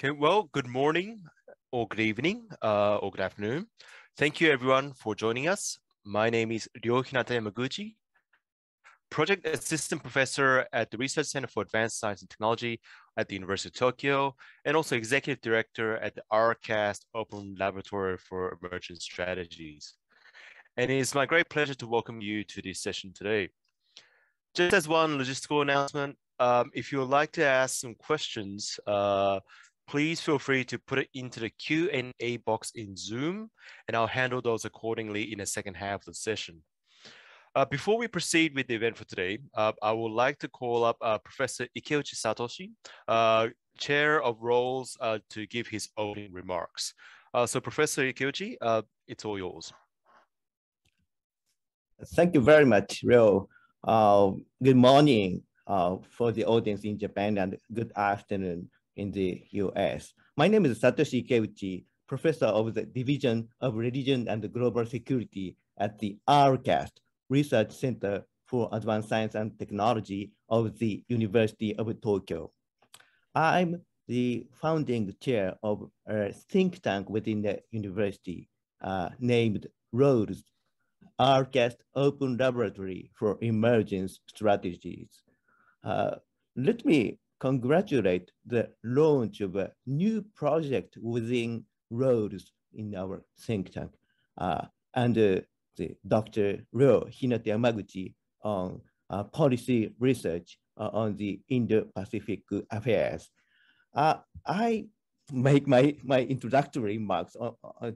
Okay, well, good morning or good evening uh, or good afternoon. Thank you everyone for joining us. My name is Ryo Hinata Yamaguchi, Project Assistant Professor at the Research Center for Advanced Science and Technology at the University of Tokyo, and also Executive Director at the RCAST Open Laboratory for Emergent Strategies. And it is my great pleasure to welcome you to this session today. Just as one logistical announcement, um, if you would like to ask some questions, uh, please feel free to put it into the Q&A box in Zoom, and I'll handle those accordingly in the second half of the session. Uh, before we proceed with the event for today, uh, I would like to call up uh, Professor Ikeuchi Satoshi, uh, Chair of ROLES, uh, to give his opening remarks. Uh, so Professor Ikeuchi, it's all yours. Thank you very much, Ryo. good morning for the audience in Japan and good afternoon in the US. My name is Satoshi Ikeuchi, professor of the Division of Religion and Global Security at the RCAST Research Center for Advanced Science and Technology of the University of Tokyo. I'm the founding chair of a think tank within the university uh, named ROLES, RCAST Open Laboratory for Emergence Strategies. Uh, let me congratulate the launch of a new project within ROLES in our think tank. Uh, and uh, the Dr. Ryo Hinata Yamaguchi on uh, policy research uh, on the Indo-Pacific affairs. Uh, I make my, my introductory remarks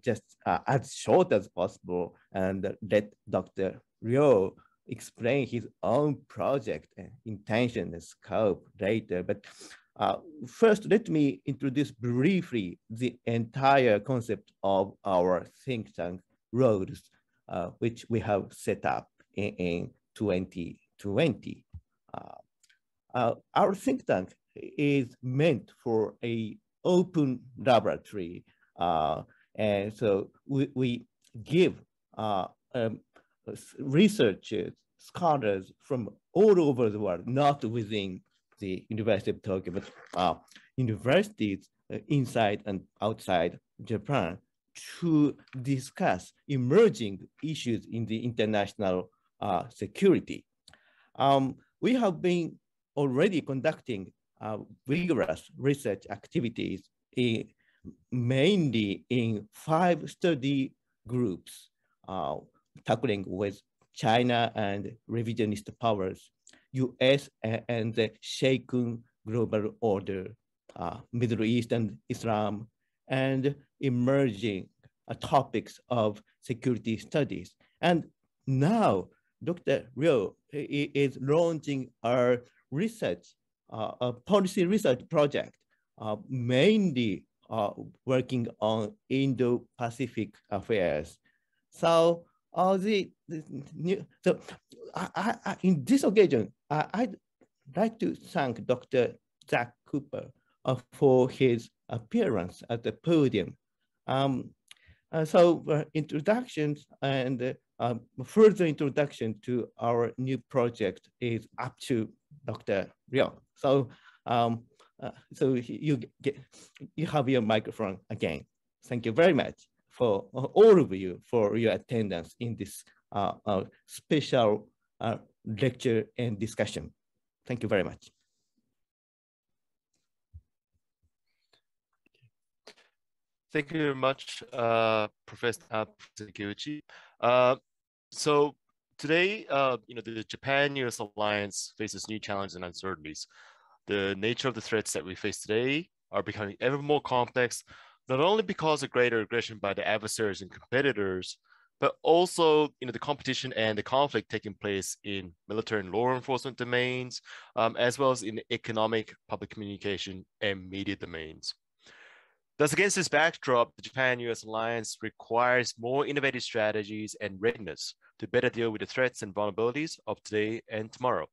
just uh, as short as possible and let Dr. Ryo explain his own project and intention and scope later. But uh, first, let me introduce briefly the entire concept of our think tank ROLES, uh, which we have set up in, in 2020. Uh, uh, our think tank is meant for a open laboratory. Uh, and so we, we give uh, um, researchers, scholars from all over the world, not within the University of Tokyo, but uh, universities uh, inside and outside Japan to discuss emerging issues in the international uh, security. Um, we have been already conducting uh, vigorous research activities in, mainly in five study groups uh, tackling with China and revisionist powers, US and the shaken global order, uh, Middle East and Islam, and emerging uh, topics of security studies. And now Dr. Ryo is launching our research, uh, a policy research project, uh, mainly uh, working on Indo-Pacific affairs. So uh, the, the new, so I, I, in this occasion, I, I'd like to thank Dr. Zack Cooper uh, for his appearance at the podium. Um, uh, so uh, introductions and uh, further introduction to our new project is up to Dr. Ryo. So, um, uh, so you get, you have your microphone again. Thank you very much for all of you for your attendance in this uh, uh, special uh, lecture and discussion. Thank you very much. Thank you very much, uh, Professor, uh, Uh, so today, uh, you know, the Japan-U.S. alliance faces new challenges and uncertainties. The nature of the threats that we face today are becoming ever more complex, not only because of greater aggression by the adversaries and competitors, but also you know the competition and the conflict taking place in military and law enforcement domains, um, as well as in economic, public communication, and media domains. Thus, against this backdrop, the Japan-US alliance requires more innovative strategies and readiness to better deal with the threats and vulnerabilities of today and tomorrow.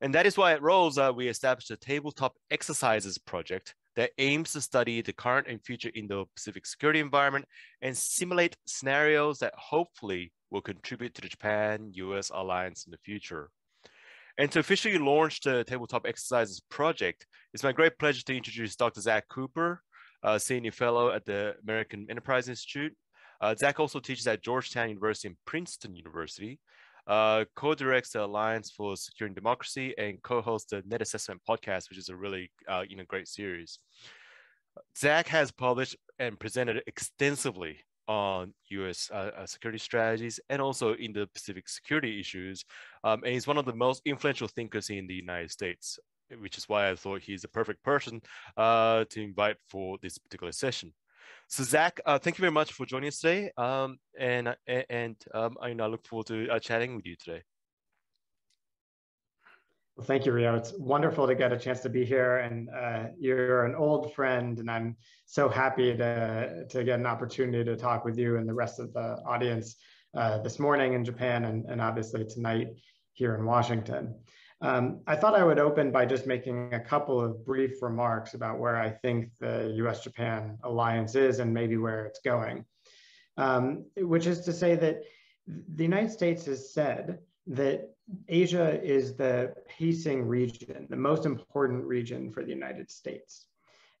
And that is why at ROLES, uh, we established a tabletop exercises project that aims to study the current and future Indo-Pacific security environment and simulate scenarios that hopefully will contribute to the Japan-US alliance in the future. And to officially launch the Tabletop Exercises project, it's my great pleasure to introduce Dr. Zack Cooper, Senior Fellow at the American Enterprise Institute. Uh, Zack also teaches at Georgetown University and Princeton University, uh, co-directs the Alliance for Securing Democracy and co-hosts the Net Assessment podcast, which is a really uh, you know great series. Zack has published and presented extensively on U.S. Uh, uh, security strategies and also in the Pacific security issues, um, and he's one of the most influential thinkers in the United States, which is why I thought he's the perfect person uh, to invite for this particular session. So Zack, uh, thank you very much for joining us today. Um, and and um, I, you know, I look forward to uh, chatting with you today. Well, thank you, Ryo. It's wonderful to get a chance to be here, and uh, you're an old friend, and I'm so happy to to get an opportunity to talk with you and the rest of the audience uh, this morning in Japan, and, and obviously tonight here in Washington. Um, I thought I would open by just making a couple of brief remarks about where I think the US Japan alliance is and maybe where it's going, um, which is to say that the United States has said that Asia is the pacing region, the most important region for the United States.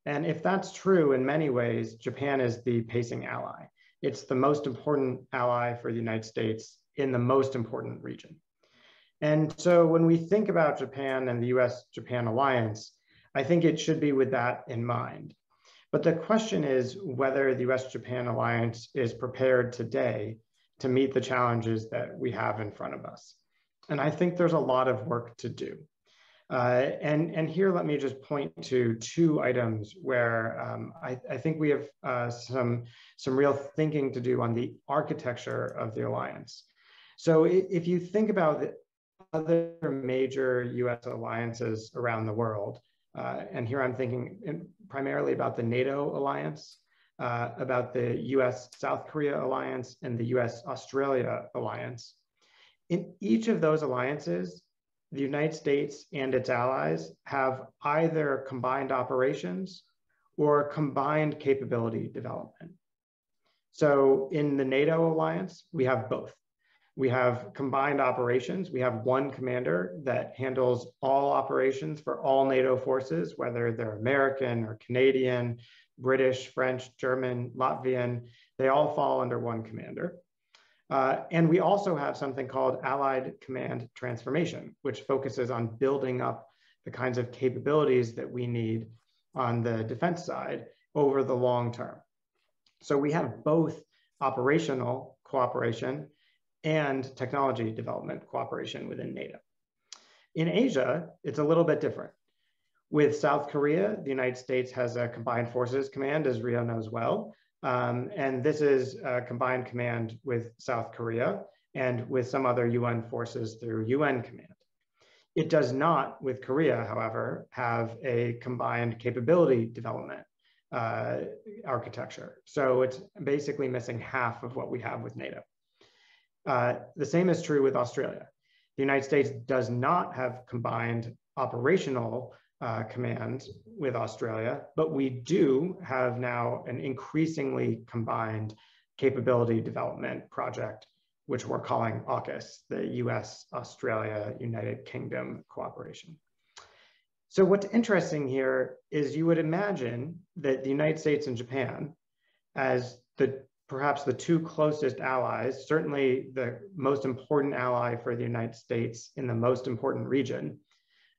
And if that's true in many ways, Japan is the pacing ally. It's the most important ally for the United States in the most important region. And so when we think about Japan and the US Japan alliance, I think it should be with that in mind. But the question is whether the US Japan alliance is prepared today to meet the challenges that we have in front of us. And I think there's a lot of work to do. Uh, and, and here, let me just point to two items where um, I, I, think we have uh, some, some real thinking to do on the architecture of the alliance. So if you think about other major US alliances around the world. Uh, and here I'm thinking in, primarily about the NATO alliance, uh, about the US South Korea alliance, and the US Australia alliance. In each of those alliances, the United States and its allies have either combined operations or combined capability development. So in the NATO alliance, we have both. We have combined operations. We have one commander that handles all operations for all NATO forces, whether they're American or Canadian, British, French, German, Latvian, they all fall under one commander. Uh, and we also have something called Allied Command Transformation, which focuses on building up the kinds of capabilities that we need on the defense side over the long term. So we have both operational cooperation and technology development cooperation within NATO. In Asia, it's a little bit different. With South Korea, the United States has a combined forces command, as Ryo knows well. Um, and this is a combined command with South Korea and with some other UN forces through UN command. It does not, with Korea, however, have a combined capability development uh, architecture. So it's basically missing half of what we have with NATO. Uh, the same is true with Australia. The United States does not have combined operational uh, command with Australia, but we do have now an increasingly combined capability development project, which we're calling AUKUS, the US Australia United Kingdom cooperation. So what's interesting here is you would imagine that the United States and Japan, as the perhaps the two closest allies, certainly the most important ally for the United States in the most important region,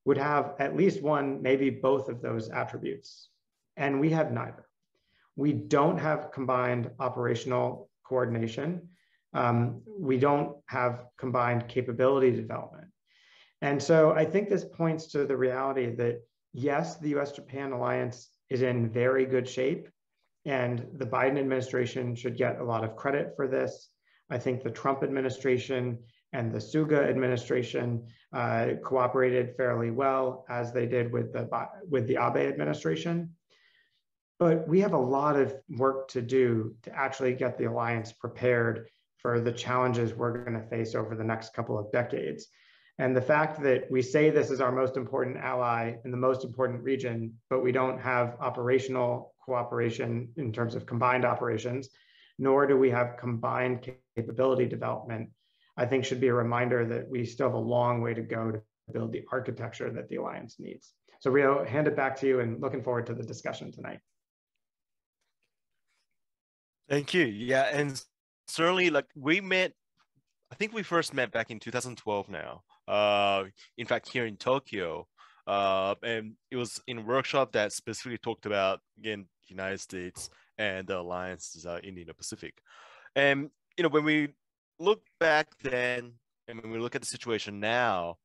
would have at least one, maybe both of those attributes. And we have neither. We don't have combined operational coordination. Um, we don't have combined capability development. And so I think this points to the reality that yes, the US Japan alliance is in very good shape and the Biden administration should get a lot of credit for this. I think the Trump administration and the Suga administration uh, cooperated fairly well, as they did with the, with the Abe administration. But we have a lot of work to do to actually get the alliance prepared for the challenges we're going to face over the next couple of decades. And the fact that we say this is our most important ally in the most important region, but we don't have operational cooperation in terms of combined operations, nor do we have combined capability development, I think should be a reminder that we still have a long way to go to build the architecture that the alliance needs. So Ryo, hand it back to you and looking forward to the discussion tonight. Thank you. Yeah, and certainly like we met, I think we first met back in 2012 now. Uh, in fact, here in Tokyo, uh, and it was in a workshop that specifically talked about again United States and the alliances uh, in the Indo-Pacific. And you know, when we look back then, and when we look at the situation now,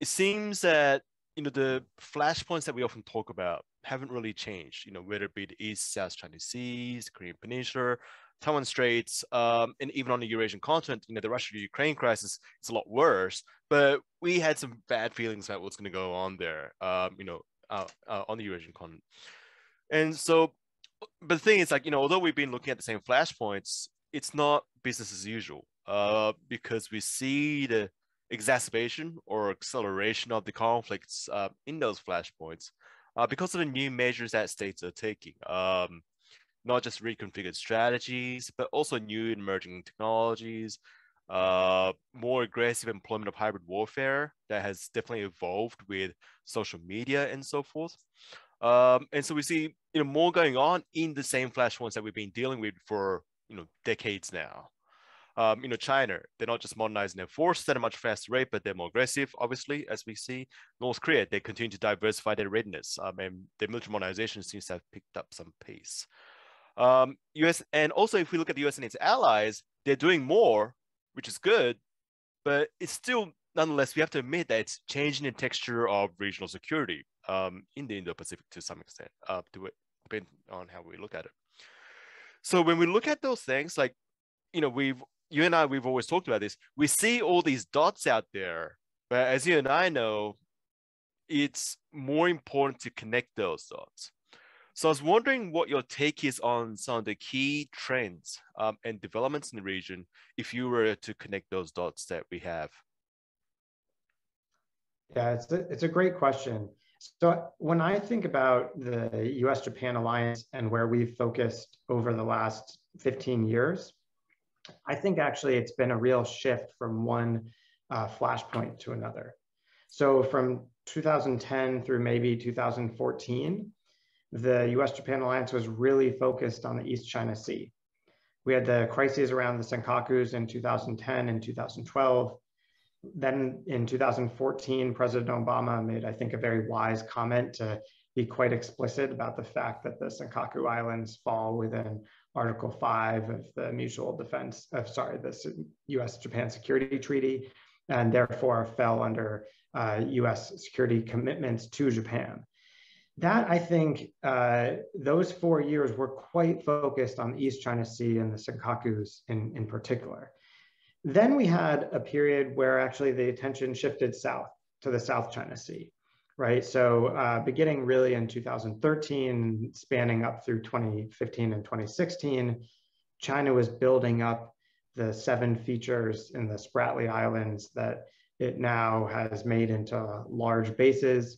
it seems that you know the flashpoints that we often talk about haven't really changed. You know, whether it be the East South China Seas, Korean Peninsula, Taiwan Straits, um, and even on the Eurasian continent, you know, the Russia-Ukraine crisis is a lot worse. But we had some bad feelings about what's going to go on there. Um, you know, uh, uh, on the Eurasian continent, and so. But the thing is, like you know, although we've been looking at the same flashpoints, it's not business as usual. Uh, because we see the exacerbation or acceleration of the conflicts uh, in those flashpoints uh, because of the new measures that states are taking. Um, not just reconfigured strategies, but also new emerging technologies, uh, more aggressive employment of hybrid warfare that has definitely evolved with social media and so forth. Um, and so we see you know more going on in the same flash flashpoints that we've been dealing with for you know decades now um, you know, China, they're not just modernizing their force at a much faster rate, but they're more aggressive, obviously, as we see. North Korea, they continue to diversify their readiness, um, and their military modernization seems to have picked up some pace. Um, US, and also if we look at the US and its allies, they're doing more, which is good, but it's still, nonetheless, we have to admit that it's changing the texture of regional security um, in the Indo-Pacific to some extent, uh, to it, depending on how we look at it. So when we look at those things, like, you know, we've you and I, we've always talked about this. We see all these dots out there, but as you and I know, it's more important to connect those dots. So I was wondering what your take is on some of the key trends um, and developments in the region, if you were to connect those dots that we have. Yeah, it's a, it's a great question. So when I think about the U.S.-Japan alliance and where we've focused over the last 15 years, I think actually it's been a real shift from one uh, flashpoint to another. So from 2010 through maybe 2014, the US-Japan alliance was really focused on the East China Sea. We had the crises around the Senkakus in 2010 and 2012. Then in 2014, President Obama made, I think, a very wise comment to be quite explicit about the fact that the Senkaku Islands fall within Article 5 of the Mutual Defense, uh, sorry, the US Japan Security Treaty, and therefore fell under uh, US security commitments to Japan. That I think uh, those four years were quite focused on the East China Sea and the Senkakus in, in particular. Then we had a period where actually the attention shifted south to the South China Sea right? So uh, beginning really in 2013, spanning up through 2015 and 2016, China was building up the seven features in the Spratly Islands that it now has made into large bases.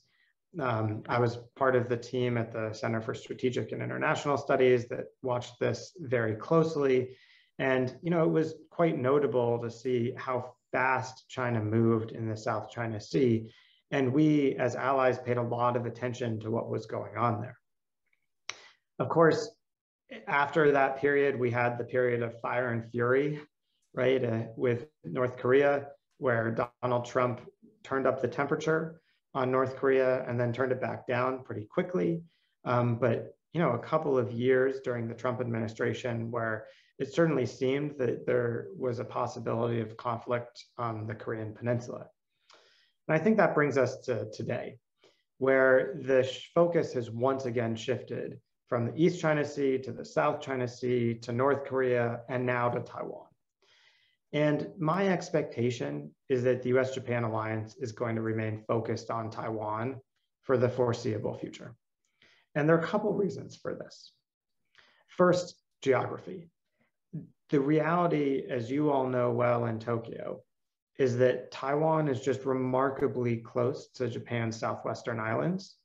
Um, I was part of the team at the Center for Strategic and International Studies that watched this very closely. And, you know, it was quite notable to see how fast China moved in the South China Sea and we, as allies, paid a lot of attention to what was going on there. Of course, after that period, we had the period of fire and fury, right, uh, with North Korea, where Donald Trump turned up the temperature on North Korea and then turned it back down pretty quickly. Um, but you know, a couple of years during the Trump administration where it certainly seemed that there was a possibility of conflict on the Korean Peninsula. And I think that brings us to today, where the focus has once again shifted from the East China Sea to the South China Sea to North Korea and now to Taiwan. And my expectation is that the US Japan alliance is going to remain focused on Taiwan for the foreseeable future. And there are a couple reasons for this. First, geography. The reality, as you all know well in Tokyo, is that Taiwan is just remarkably close to Japan's southwestern islands.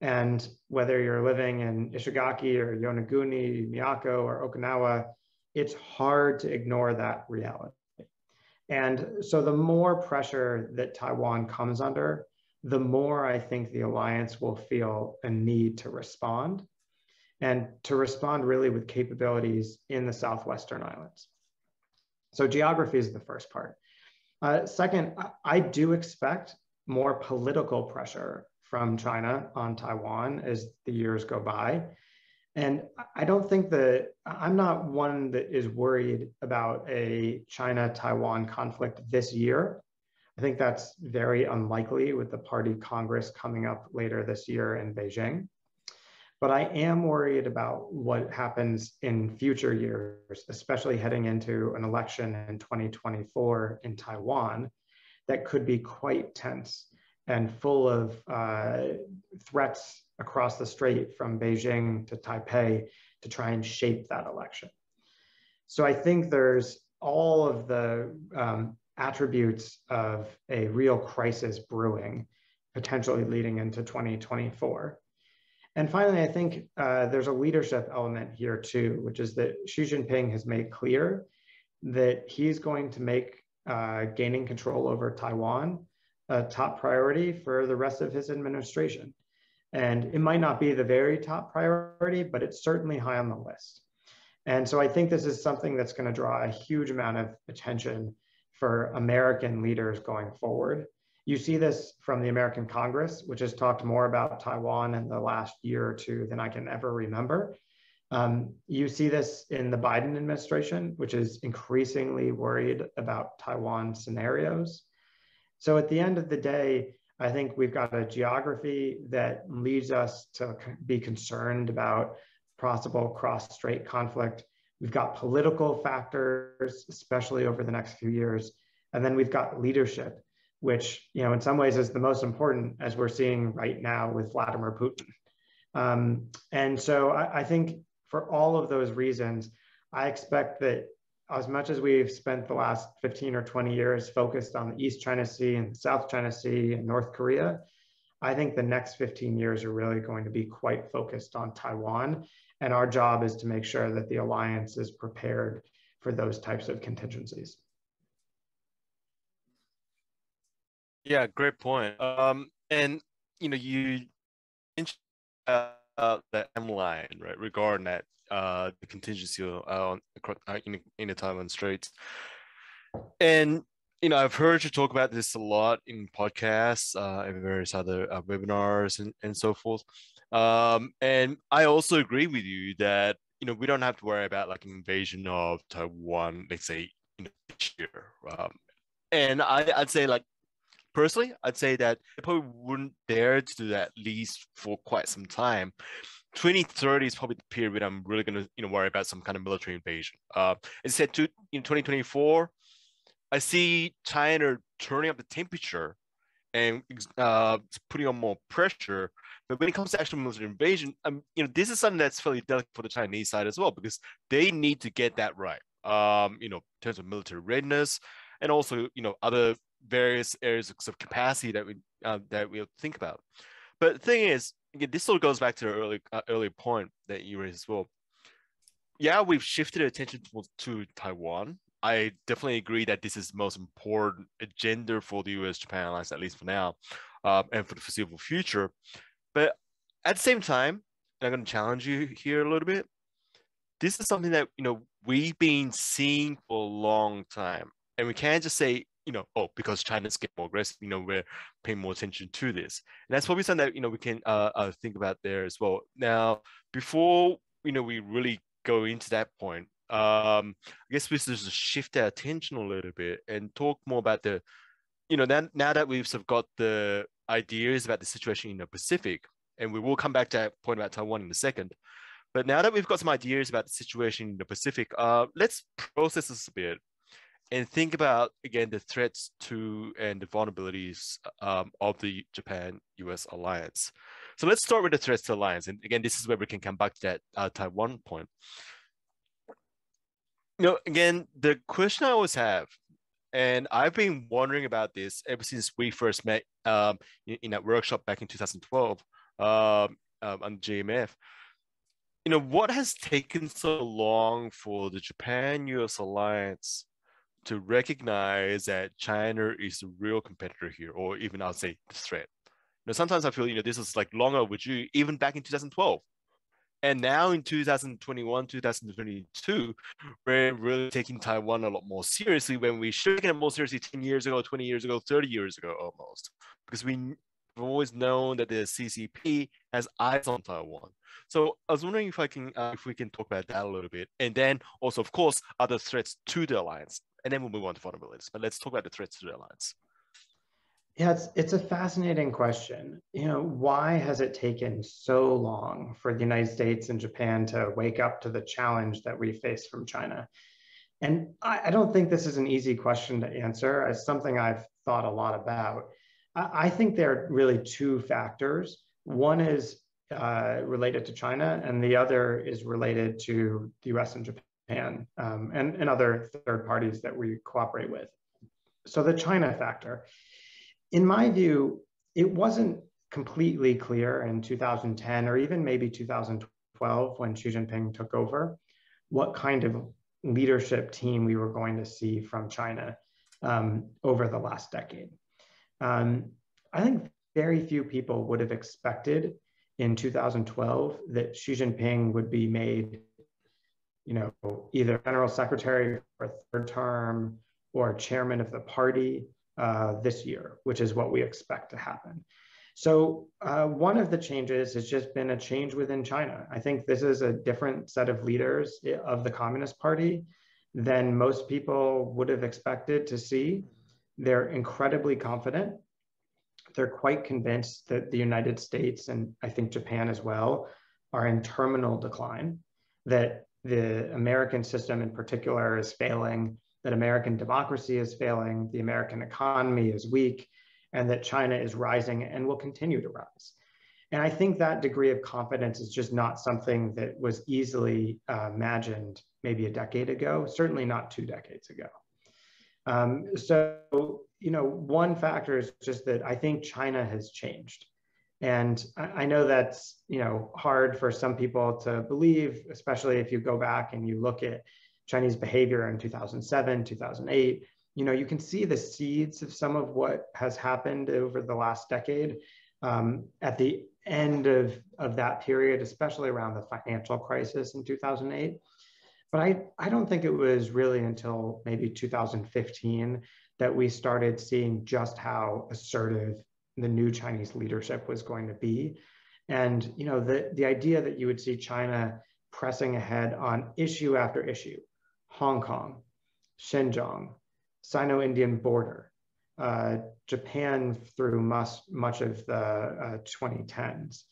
And whether you're living in Ishigaki or Yonaguni, Miyako, or Okinawa, it's hard to ignore that reality. And so the more pressure that Taiwan comes under, the more I think the alliance will feel a need to respond and to respond really with capabilities in the Southwestern Islands. So geography is the first part. Uh, second, I do expect more political pressure from China on Taiwan as the years go by. And I don't think that I'm not one that is worried about a China Taiwan conflict this year. I think that's very unlikely with the party Congress coming up later this year in Beijing. But I am worried about what happens in future years, especially heading into an election in 2024 in Taiwan that could be quite tense and full of uh, threats across the strait from Beijing to Taipei to try and shape that election. So I think there's all of the um, attributes of a real crisis brewing, potentially leading into 2024. And finally, I think uh, there's a leadership element here too, which is that Xi Jinping has made clear that he's going to make uh, gaining control over Taiwan a top priority for the rest of his administration. And it might not be the very top priority, but it's certainly high on the list. And so I think this is something that's going to draw a huge amount of attention for American leaders going forward. You see this from the American Congress, which has talked more about Taiwan in the last year or two than I can ever remember. Um, you see this in the Biden administration, which is increasingly worried about Taiwan scenarios. So at the end of the day, I think we've got a geography that leads us to be concerned about possible cross-strait conflict. We've got political factors, especially over the next few years. And then we've got leadership, which, you know, in some ways is the most important as we're seeing right now with Vladimir Putin. Um, and so I, I think for all of those reasons, I expect that as much as we've spent the last 15 or 20 years focused on the East China Sea and South China Sea and North Korea, I think the next 15 years are really going to be quite focused on Taiwan. And our job is to make sure that the alliance is prepared for those types of contingencies. Yeah, great point. Um, and you know, you uh, uh, the M line, right, regarding that uh, the contingency uh, uh, in, in the Taiwan Straits. And you know, I've heard you talk about this a lot in podcasts uh, and various other uh, webinars and, and so forth. Um, and I also agree with you that you know we don't have to worry about like an invasion of Taiwan, let's say, you know, this year. Um, and I, I'd say like personally, I'd say that they probably wouldn't dare to do that at least for quite some time. 2030 is probably the period I'm really going to you know worry about some kind of military invasion. Uh, as said, to in 2024, I see China turning up the temperature and uh, putting on more pressure. But when it comes to actual military invasion, um, you know, this is something that's fairly delicate for the Chinese side as well because they need to get that right. Um, you know, in terms of military readiness and also you know other various areas of capacity that we uh, that we'll think about. But the thing is, again, this sort of goes back to the early uh, early point that you raised as well. Yeah, we've shifted attention to, to Taiwan. I definitely agree that this is the most important agenda for the U.S.-Japan alliance, at least for now, um, and for the foreseeable future. But at the same time, I'm going to challenge you here a little bit. This is something that you know we've been seeing for a long time, and we can't just say you know, oh, because China's getting more aggressive, you know, we're paying more attention to this. And that's probably something that, you know, we can uh, uh, think about there as well. Now, before, you know, we really go into that point, um, I guess we should just shift our attention a little bit and talk more about the, you know, now, now that we've sort of got the ideas about the situation in the Pacific, and we will come back to that point about Taiwan in a second. But now that we've got some ideas about the situation in the Pacific, uh, let's process this a bit and think about again the threats to and the vulnerabilities um, of the Japan-U.S. alliance. So let's start with the threats to alliance, and again, this is where we can come back to that uh, Taiwan point. You know, again, the question I always have, and I've been wondering about this ever since we first met um, in, that workshop back in 2012 um, um, on JMF. You know, what has taken so long for the Japan-U.S. alliance to recognize that China is a real competitor here, or even I'll say the threat. Know, sometimes I feel you know this is like longer with you, even back in 2012. And now in 2021, 2022, we're really taking Taiwan a lot more seriously when we should have taken it more seriously 10 years ago, 20 years ago, 30 years ago almost. Because we always known that the CCP has eyes on Taiwan. So I was wondering if I can, uh, if we can talk about that a little bit, and then also, of course, other threats to the alliance, and then we'll move on to vulnerabilities. But let's talk about the threats to the alliance. Yeah, it's it's a fascinating question. You know, why has it taken so long for the United States and Japan to wake up to the challenge that we face from China? And I, I don't think this is an easy question to answer. It's something I've thought a lot about. I think there are really two factors. One is uh, related to China, and the other is related to the US and Japan um, and, and other third parties that we cooperate with. So, the China factor, in my view, it wasn't completely clear in 2010 or even maybe 2012 when Xi Jinping took over what kind of leadership team we were going to see from China um, over the last decade. Um, I think very few people would have expected in 2012 that Xi Jinping would be made, you know, either general secretary for a third term or chairman of the party uh, this year, which is what we expect to happen. So uh, one of the changes has just been a change within China. I think this is a different set of leaders of the Communist Party than most people would have expected to see. They're incredibly confident. They're quite convinced that the United States and I think Japan as well are in terminal decline, that the American system in particular is failing, that American democracy is failing, the American economy is weak, and that China is rising and will continue to rise. And I think that degree of confidence is just not something that was easily uh, imagined maybe a decade ago, certainly not two decades ago. Um, so, you know, one factor is just that I think China has changed. And I, I know that's, you know, hard for some people to believe, especially if you go back and you look at Chinese behavior in 2007, 2008. You know, you can see the seeds of some of what has happened over the last decade. Um, at the end of, of that period, especially around the financial crisis in 2008. But I, I don't think it was really until maybe 2015 that we started seeing just how assertive the new Chinese leadership was going to be. And you know, the, the idea that you would see China pressing ahead on issue after issue, Hong Kong, Xinjiang, Sino-Indian border, uh, Japan through much, much of the uh, 2010s,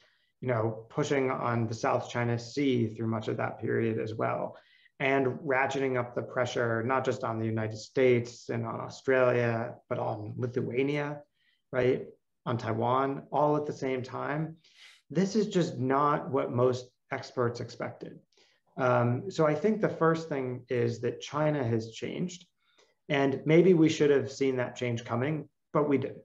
you know, pushing on the South China Sea through much of that period as well and ratcheting up the pressure, not just on the United States and on Australia, but on Lithuania, right? On Taiwan, all at the same time. This is just not what most experts expected. Um, so I think the first thing is that China has changed. And maybe we should have seen that change coming, but we didn't.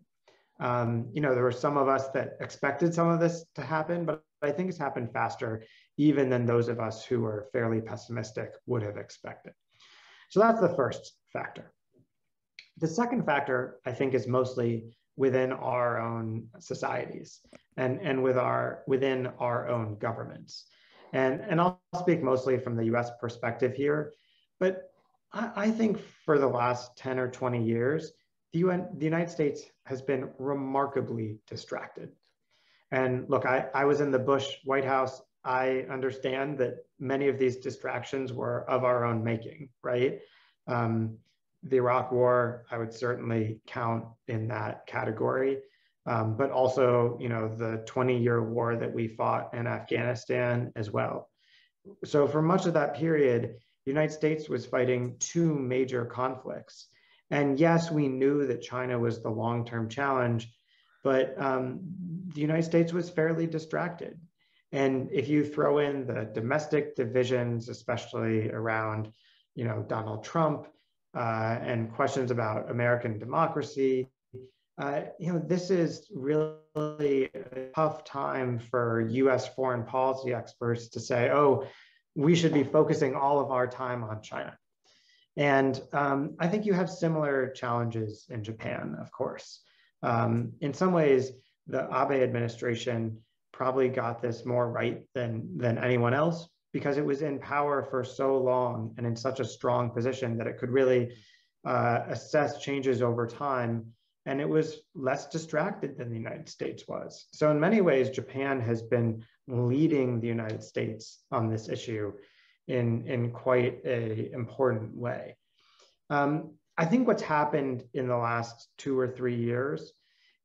Um, you know, there were some of us that expected some of this to happen, but I think it's happened faster even than those of us who were fairly pessimistic would have expected. So that's the first factor. The second factor, I think, is mostly within our own societies and, and with our, within our own governments. And, and I'll speak mostly from the US perspective here, but I, I think for the last 10 or 20 years, the, UN, the United States has been remarkably distracted. And look, I, I was in the Bush White House I understand that many of these distractions were of our own making, right? Um, the Iraq War, I would certainly count in that category, um, but also, you know, the 20-year war that we fought in Afghanistan as well. So for much of that period, the United States was fighting two major conflicts. And yes, we knew that China was the long-term challenge, but um, the United States was fairly distracted. And if you throw in the domestic divisions, especially around, you know, Donald Trump uh, and questions about American democracy, uh, you know, this is really a tough time for U.S. foreign policy experts to say, oh, we should be focusing all of our time on China. And um, I think you have similar challenges in Japan, of course. Um, in some ways, the Abe administration probably got this more right than, than anyone else because it was in power for so long and in such a strong position that it could really uh, assess changes over time. And it was less distracted than the United States was. So, in many ways, Japan has been leading the United States on this issue in, in quite a important way. Um, I think what's happened in the last two or three years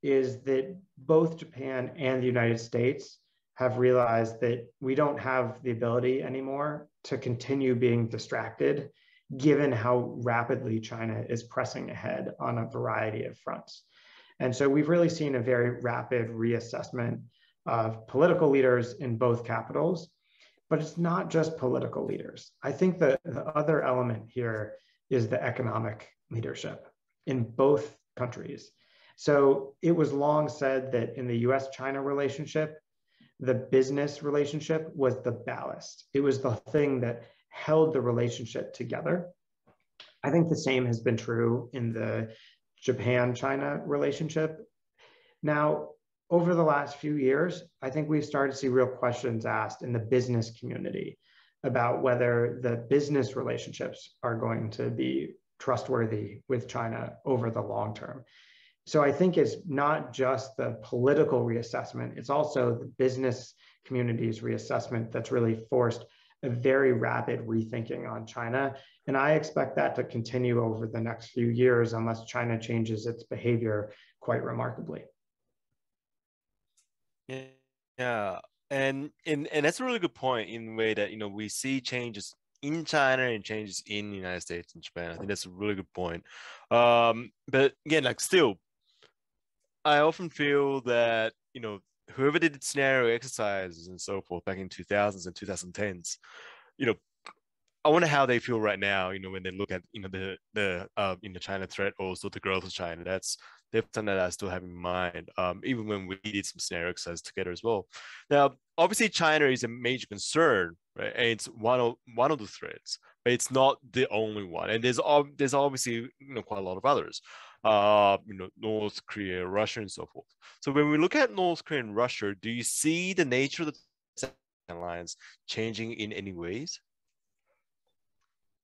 is that both Japan and the United States have realized that we don't have the ability anymore to continue being distracted given how rapidly China is pressing ahead on a variety of fronts. And so we've really seen a very rapid reassessment of political leaders in both capitals, but it's not just political leaders. I think the, the other element here is the economic leadership in both countries. So it was long said that in the US China relationship, the business relationship was the ballast. It was the thing that held the relationship together. I think the same has been true in the Japan China relationship. Now, over the last few years, I think we've started to see real questions asked in the business community about whether the business relationships are going to be trustworthy with China over the long term. So I think it's not just the political reassessment, it's also the business community's reassessment that's really forced a very rapid rethinking on China. And I expect that to continue over the next few years unless China changes its behavior quite remarkably. Yeah, and and and that's a really good point in the way that you know we see changes in China and changes in the United States and Japan. I think that's a really good point. Um, but again, like still, I often feel that you know whoever did scenario exercises and so forth back in 2000s and 2010s, you know, I wonder how they feel right now. You know, when they look at you know the the uh, in the China threat, or also the growth of China. That's definitely something that I still have in mind. Um, even when we did some scenario exercises together as well. Now, obviously, China is a major concern, right? And it's one of one of the threats, but it's not the only one. And there's there's obviously you know quite a lot of others uh, you know, North Korea, Russia, and so forth. So when we look at North Korea and Russia, do you see the nature of the alliance changing in any ways?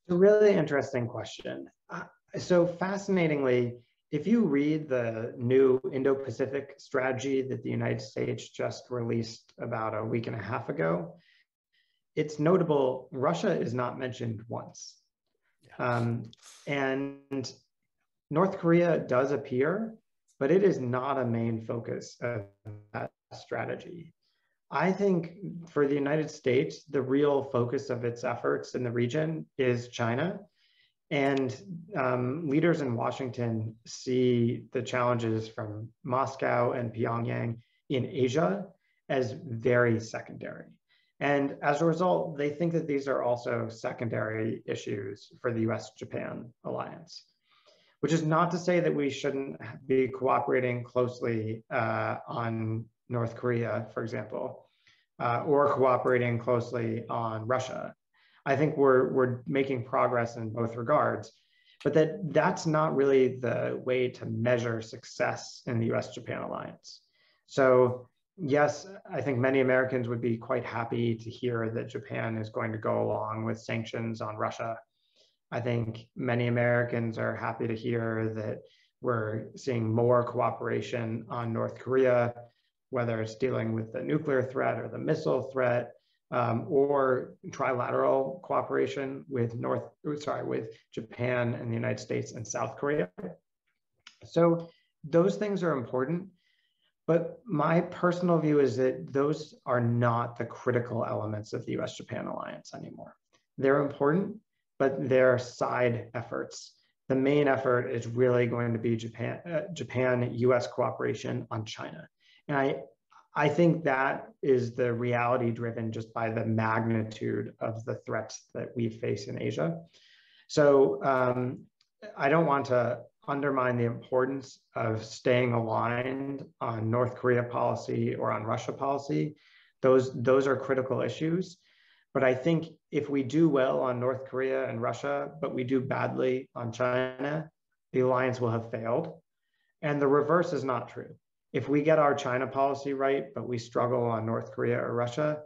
It's a really interesting question. Uh, so fascinatingly, if you read the new Indo-Pacific strategy that the United States just released about a week and a half ago, it's notable Russia is not mentioned once. Um, and North Korea does appear, but it is not a main focus of that strategy. I think for the United States, the real focus of its efforts in the region is China. And um, leaders in Washington see the challenges from Moscow and Pyongyang in Asia as very secondary. And as a result, they think that these are also secondary issues for the US Japan alliance which is not to say that we shouldn't be cooperating closely uh, on North Korea, for example, uh, or cooperating closely on Russia. I think we're, we're making progress in both regards, but that that's not really the way to measure success in the US-Japan alliance. So yes, I think many Americans would be quite happy to hear that Japan is going to go along with sanctions on Russia I think many Americans are happy to hear that we're seeing more cooperation on North Korea, whether it's dealing with the nuclear threat or the missile threat, um, or trilateral cooperation with North, sorry, with Japan and the United States and South Korea. So those things are important. But my personal view is that those are not the critical elements of the US Japan alliance anymore. They're important, but they're side efforts. The main effort is really going to be Japan, uh, Japan US cooperation on China. And I, I think that is the reality driven just by the magnitude of the threats that we face in Asia. So um, I don't want to undermine the importance of staying aligned on North Korea policy or on Russia policy. Those, those are critical issues. But I think if we do well on North Korea and Russia, but we do badly on China, the alliance will have failed. And the reverse is not true. If we get our China policy right, but we struggle on North Korea or Russia,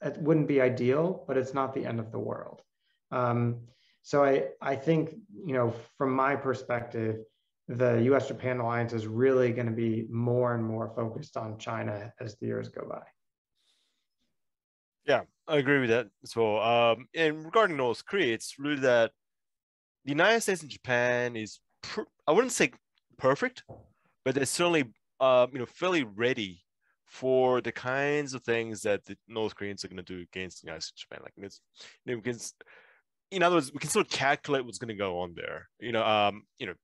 it wouldn't be ideal, but it's not the end of the world. Um, so I, I think, you know, from my perspective, the US Japan alliance is really going to be more and more focused on China as the years go by. Yeah, I agree with that as well. Um, and regarding North Korea, it's really that the United States and Japan is, I wouldn't say perfect, but they're certainly, uh, you know, fairly ready for the kinds of things that the North Koreans are going to do against the United States Japan. Like it's, you know, we can, in other words, we can sort of calculate what's going to go on there. You know, um, you know,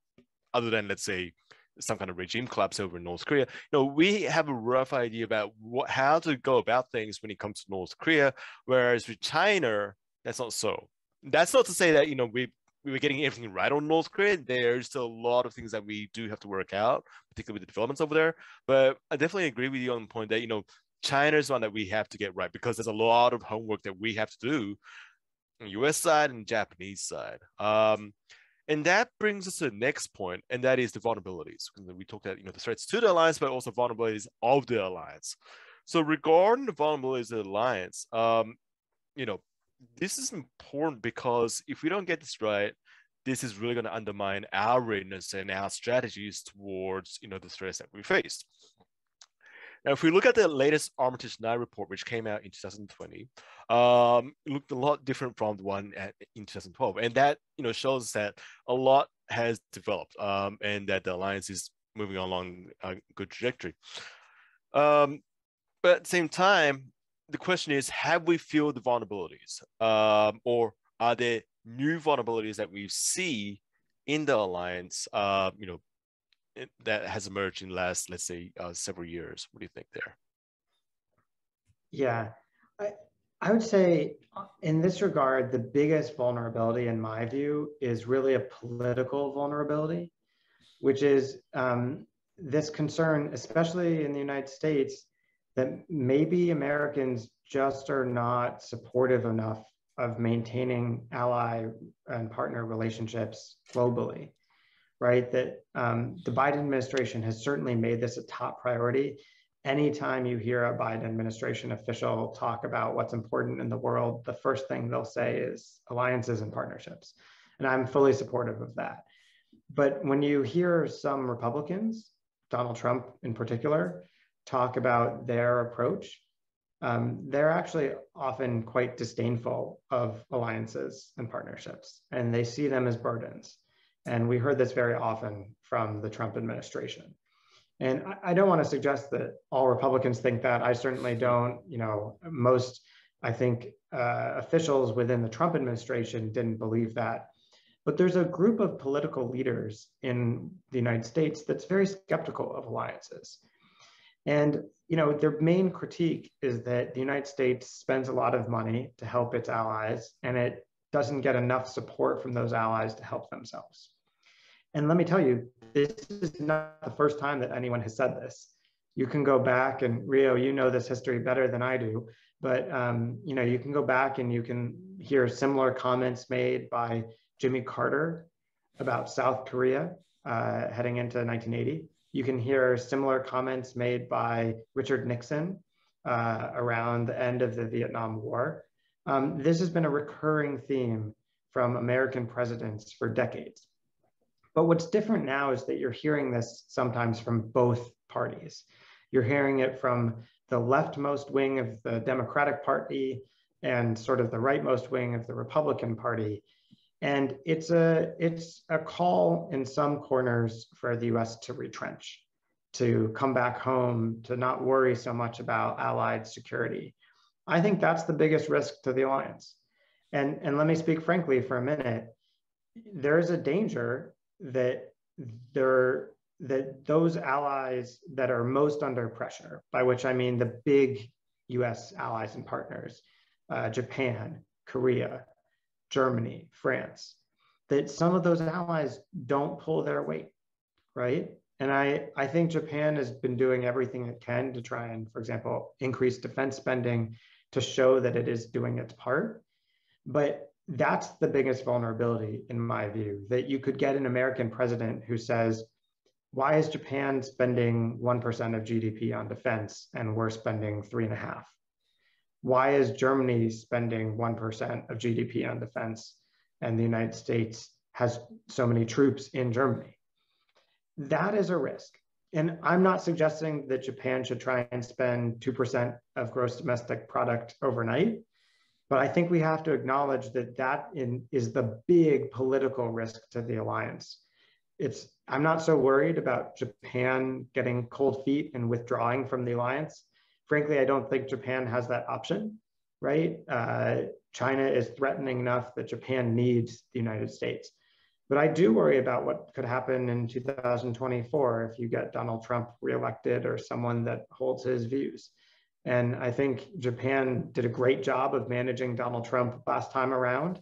other than let's say some kind of regime collapse over in North Korea. You know, we have a rough idea about what, how to go about things when it comes to North Korea, whereas with China, that's not so. That's not to say that you know we we were getting everything right on North Korea. There's still a lot of things that we do have to work out, particularly with the developments over there. But I definitely agree with you on the point that you know China is one that we have to get right because there's a lot of homework that we have to do on the US side and Japanese side. Um, and that brings us to the next point, and that is the vulnerabilities. We talked about you know the threats to the alliance, but also vulnerabilities of the alliance. So regarding the vulnerabilities of the alliance, um, you know, this is important because if we don't get this right, this is really going to undermine our readiness and our strategies towards you know the threats that we face. Now, if we look at the latest Armitage Nye report, which came out in 2020, um, it looked a lot different from the one at, in 2012. And that, you know, shows that a lot has developed um, and that the alliance is moving along a good trajectory. Um, but at the same time, the question is, have we filled the vulnerabilities? Um, or are there new vulnerabilities that we see in the alliance, uh, you know, that has emerged in the last, let's say, uh, several years? What do you think there? Yeah, I, I would say uh, in this regard, the biggest vulnerability in my view is really a political vulnerability, which is um, this concern, especially in the United States, that maybe Americans just are not supportive enough of maintaining ally and partner relationships globally, right? That um, the Biden administration has certainly made this a top priority anytime you hear a Biden administration official talk about what's important in the world, the first thing they'll say is alliances and partnerships. And I'm fully supportive of that. But when you hear some Republicans, Donald Trump in particular, talk about their approach, um, they're actually often quite disdainful of alliances and partnerships, and they see them as burdens. And we heard this very often from the Trump administration. And I, don't want to suggest that all Republicans think that. I certainly don't. You know, most, I think, uh, officials within the Trump administration didn't believe that. But there's a group of political leaders in the United States that's very skeptical of alliances. And you know, their main critique is that the United States spends a lot of money to help its allies, and it doesn't get enough support from those allies to help themselves. And let me tell you, this is not the first time that anyone has said this. You can go back and Ryo, you know this history better than I do, but um, you know you can go back and you can hear similar comments made by Jimmy Carter about South Korea uh, heading into 1980. You can hear similar comments made by Richard Nixon uh, around the end of the Vietnam War. Um, this has been a recurring theme from American presidents for decades. But what's different now is that you're hearing this sometimes from both parties. You're hearing it from the leftmost wing of the Democratic Party and sort of the rightmost wing of the Republican Party. And it's a, it's a call in some corners for the US to retrench, to come back home, to not worry so much about allied security. I think that's the biggest risk to the alliance. And, and let me speak frankly for a minute. There's a danger that there that those allies that are most under pressure, by which I mean the big US allies and partners, uh, Japan, Korea, Germany, France, that some of those allies don't pull their weight, right? And I, I think Japan has been doing everything it can to try and, for example, increase defense spending to show that it is doing its part. But that's the biggest vulnerability, in my view, that you could get an American president who says, why is Japan spending 1% of GDP on defense and we're spending three and a half? Why is Germany spending 1% of GDP on defense and the United States has so many troops in Germany? That is a risk. And I'm not suggesting that Japan should try and spend 2% of gross domestic product overnight. But I think we have to acknowledge that that in, is the big political risk to the alliance. It's I'm not so worried about Japan getting cold feet and withdrawing from the alliance. Frankly, I don't think Japan has that option, right? Uh, China is threatening enough that Japan needs the United States. But I do worry about what could happen in 2024 if you get Donald Trump reelected or someone that holds his views. And I think Japan did a great job of managing Donald Trump last time around.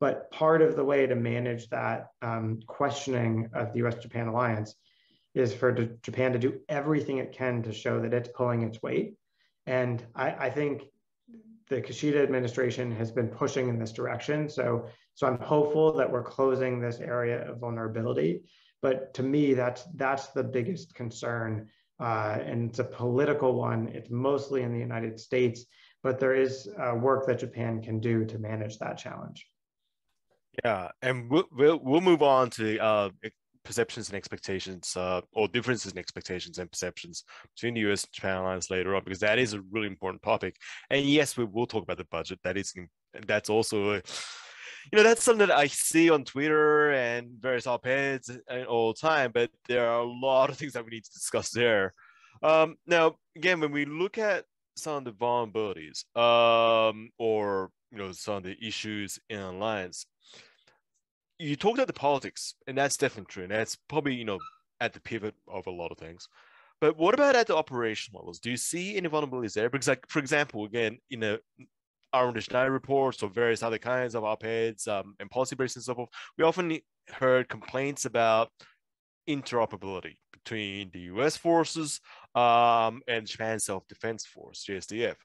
But part of the way to manage that um, questioning of the US Japan alliance is for Japan to do everything it can to show that it's pulling its weight. And I, I think the Kishida administration has been pushing in this direction. So, so I'm hopeful that we're closing this area of vulnerability. But to me, that's that's the biggest concern uh, and it's a political one. It's mostly in the United States, but there is uh, work that Japan can do to manage that challenge. Yeah, and we'll we'll, we'll move on to uh, perceptions and expectations, uh, or differences in expectations and perceptions between the U.S. and Japan alliance later on, because that is a really important topic. And yes, we will talk about the budget. That is that's also. A, you know that's something that I see on Twitter and various op-eds all the time. But there are a lot of things that we need to discuss there. Um, now, again, when we look at some of the vulnerabilities um, or you know some of the issues in alliance, you talked about the politics, and that's definitely true. And that's probably you know at the pivot of a lot of things. But what about at the operational levels? Do you see any vulnerabilities there? Because, like, for example, again, in a Armitage Nye reports or various other kinds of op-eds um, and policy briefs and so forth, we often heard complaints about interoperability between the U.S. forces um, and Japan Self-Defense Force (JSDF).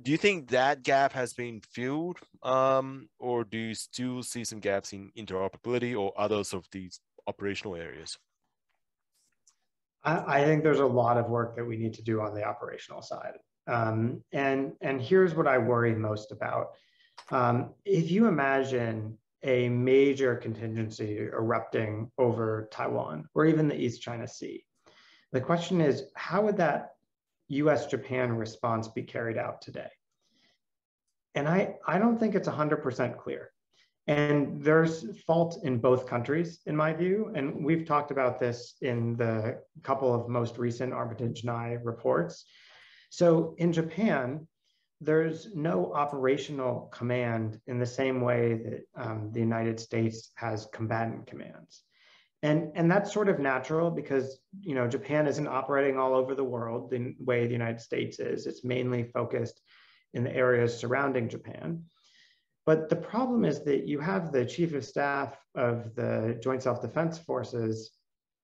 Do you think that gap has been filled, um, or do you still see some gaps in interoperability or others of these operational areas? I, I think there's a lot of work that we need to do on the operational side. Um, and, and here's what I worry most about. Um, if you imagine a major contingency erupting over Taiwan or even the East China Sea, the question is, how would that US Japan response be carried out today? And I, I don't think it's 100% clear. And there's fault in both countries, in my view. And we've talked about this in the couple of most recent Armitage Nye reports. So in Japan, there's no operational command in the same way that um, the United States has combatant commands. And, and that's sort of natural because you know Japan isn't operating all over the world the way the United States is. It's mainly focused in the areas surrounding Japan. But the problem is that you have the chief of staff of the Joint Self-Defense Forces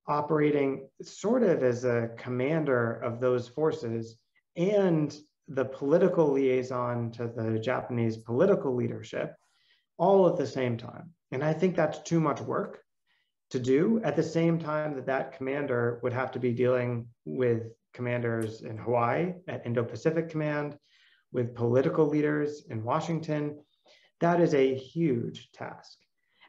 operating sort of as a commander of those forces and the political liaison to the Japanese political leadership all at the same time. And I think that's too much work to do at the same time that that commander would have to be dealing with commanders in Hawaii at Indo-Pacific Command, with political leaders in Washington. That is a huge task.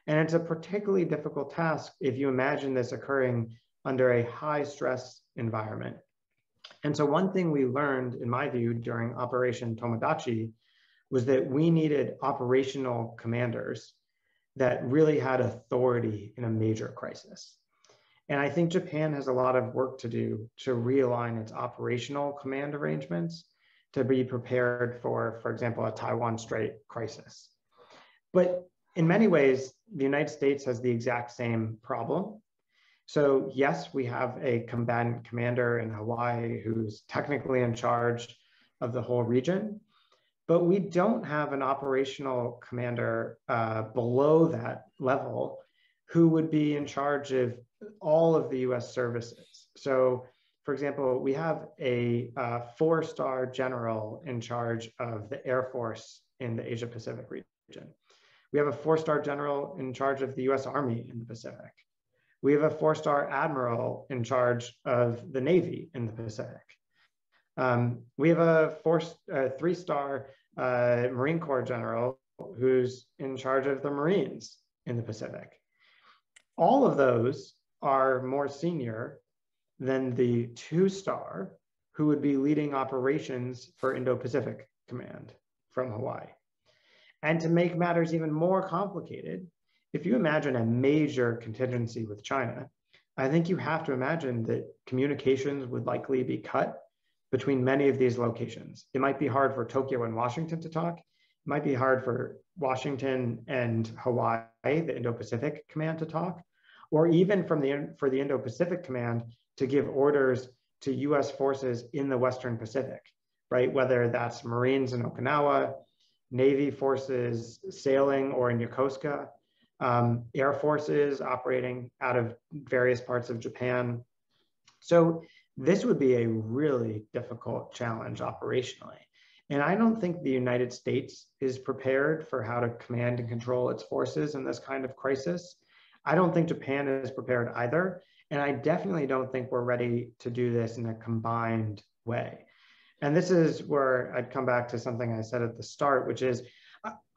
And it's a particularly difficult task if you imagine this occurring under a high stress environment and so one thing we learned, in my view, during Operation Tomodachi was that we needed operational commanders that really had authority in a major crisis. And I think Japan has a lot of work to do to realign its operational command arrangements to be prepared for, for example, a Taiwan Strait crisis. But in many ways, the United States has the exact same problem. So yes, we have a combatant commander in Hawaii who's technically in charge of the whole region, but we don't have an operational commander uh, below that level who would be in charge of all of the US services. So for example, we have a uh, four-star general in charge of the Air Force in the Asia Pacific region. We have a four-star general in charge of the US Army in the Pacific. We have a four-star admiral in charge of the Navy in the Pacific. Um, we have a four, uh, three-star uh, Marine Corps general who's in charge of the Marines in the Pacific. All of those are more senior than the two-star who would be leading operations for Indo-Pacific Command from Hawaii. And to make matters even more complicated, if you imagine a major contingency with China, I think you have to imagine that communications would likely be cut between many of these locations. It might be hard for Tokyo and Washington to talk. It might be hard for Washington and Hawaii, the Indo-Pacific Command to talk, or even from the, for the Indo-Pacific Command to give orders to US forces in the Western Pacific, right? Whether that's Marines in Okinawa, Navy forces sailing or in Yokosuka, um, Air forces operating out of various parts of Japan. So this would be a really difficult challenge operationally. And I don't think the United States is prepared for how to command and control its forces in this kind of crisis. I don't think Japan is prepared either. And I definitely don't think we're ready to do this in a combined way. And this is where I'd come back to something I said at the start, which is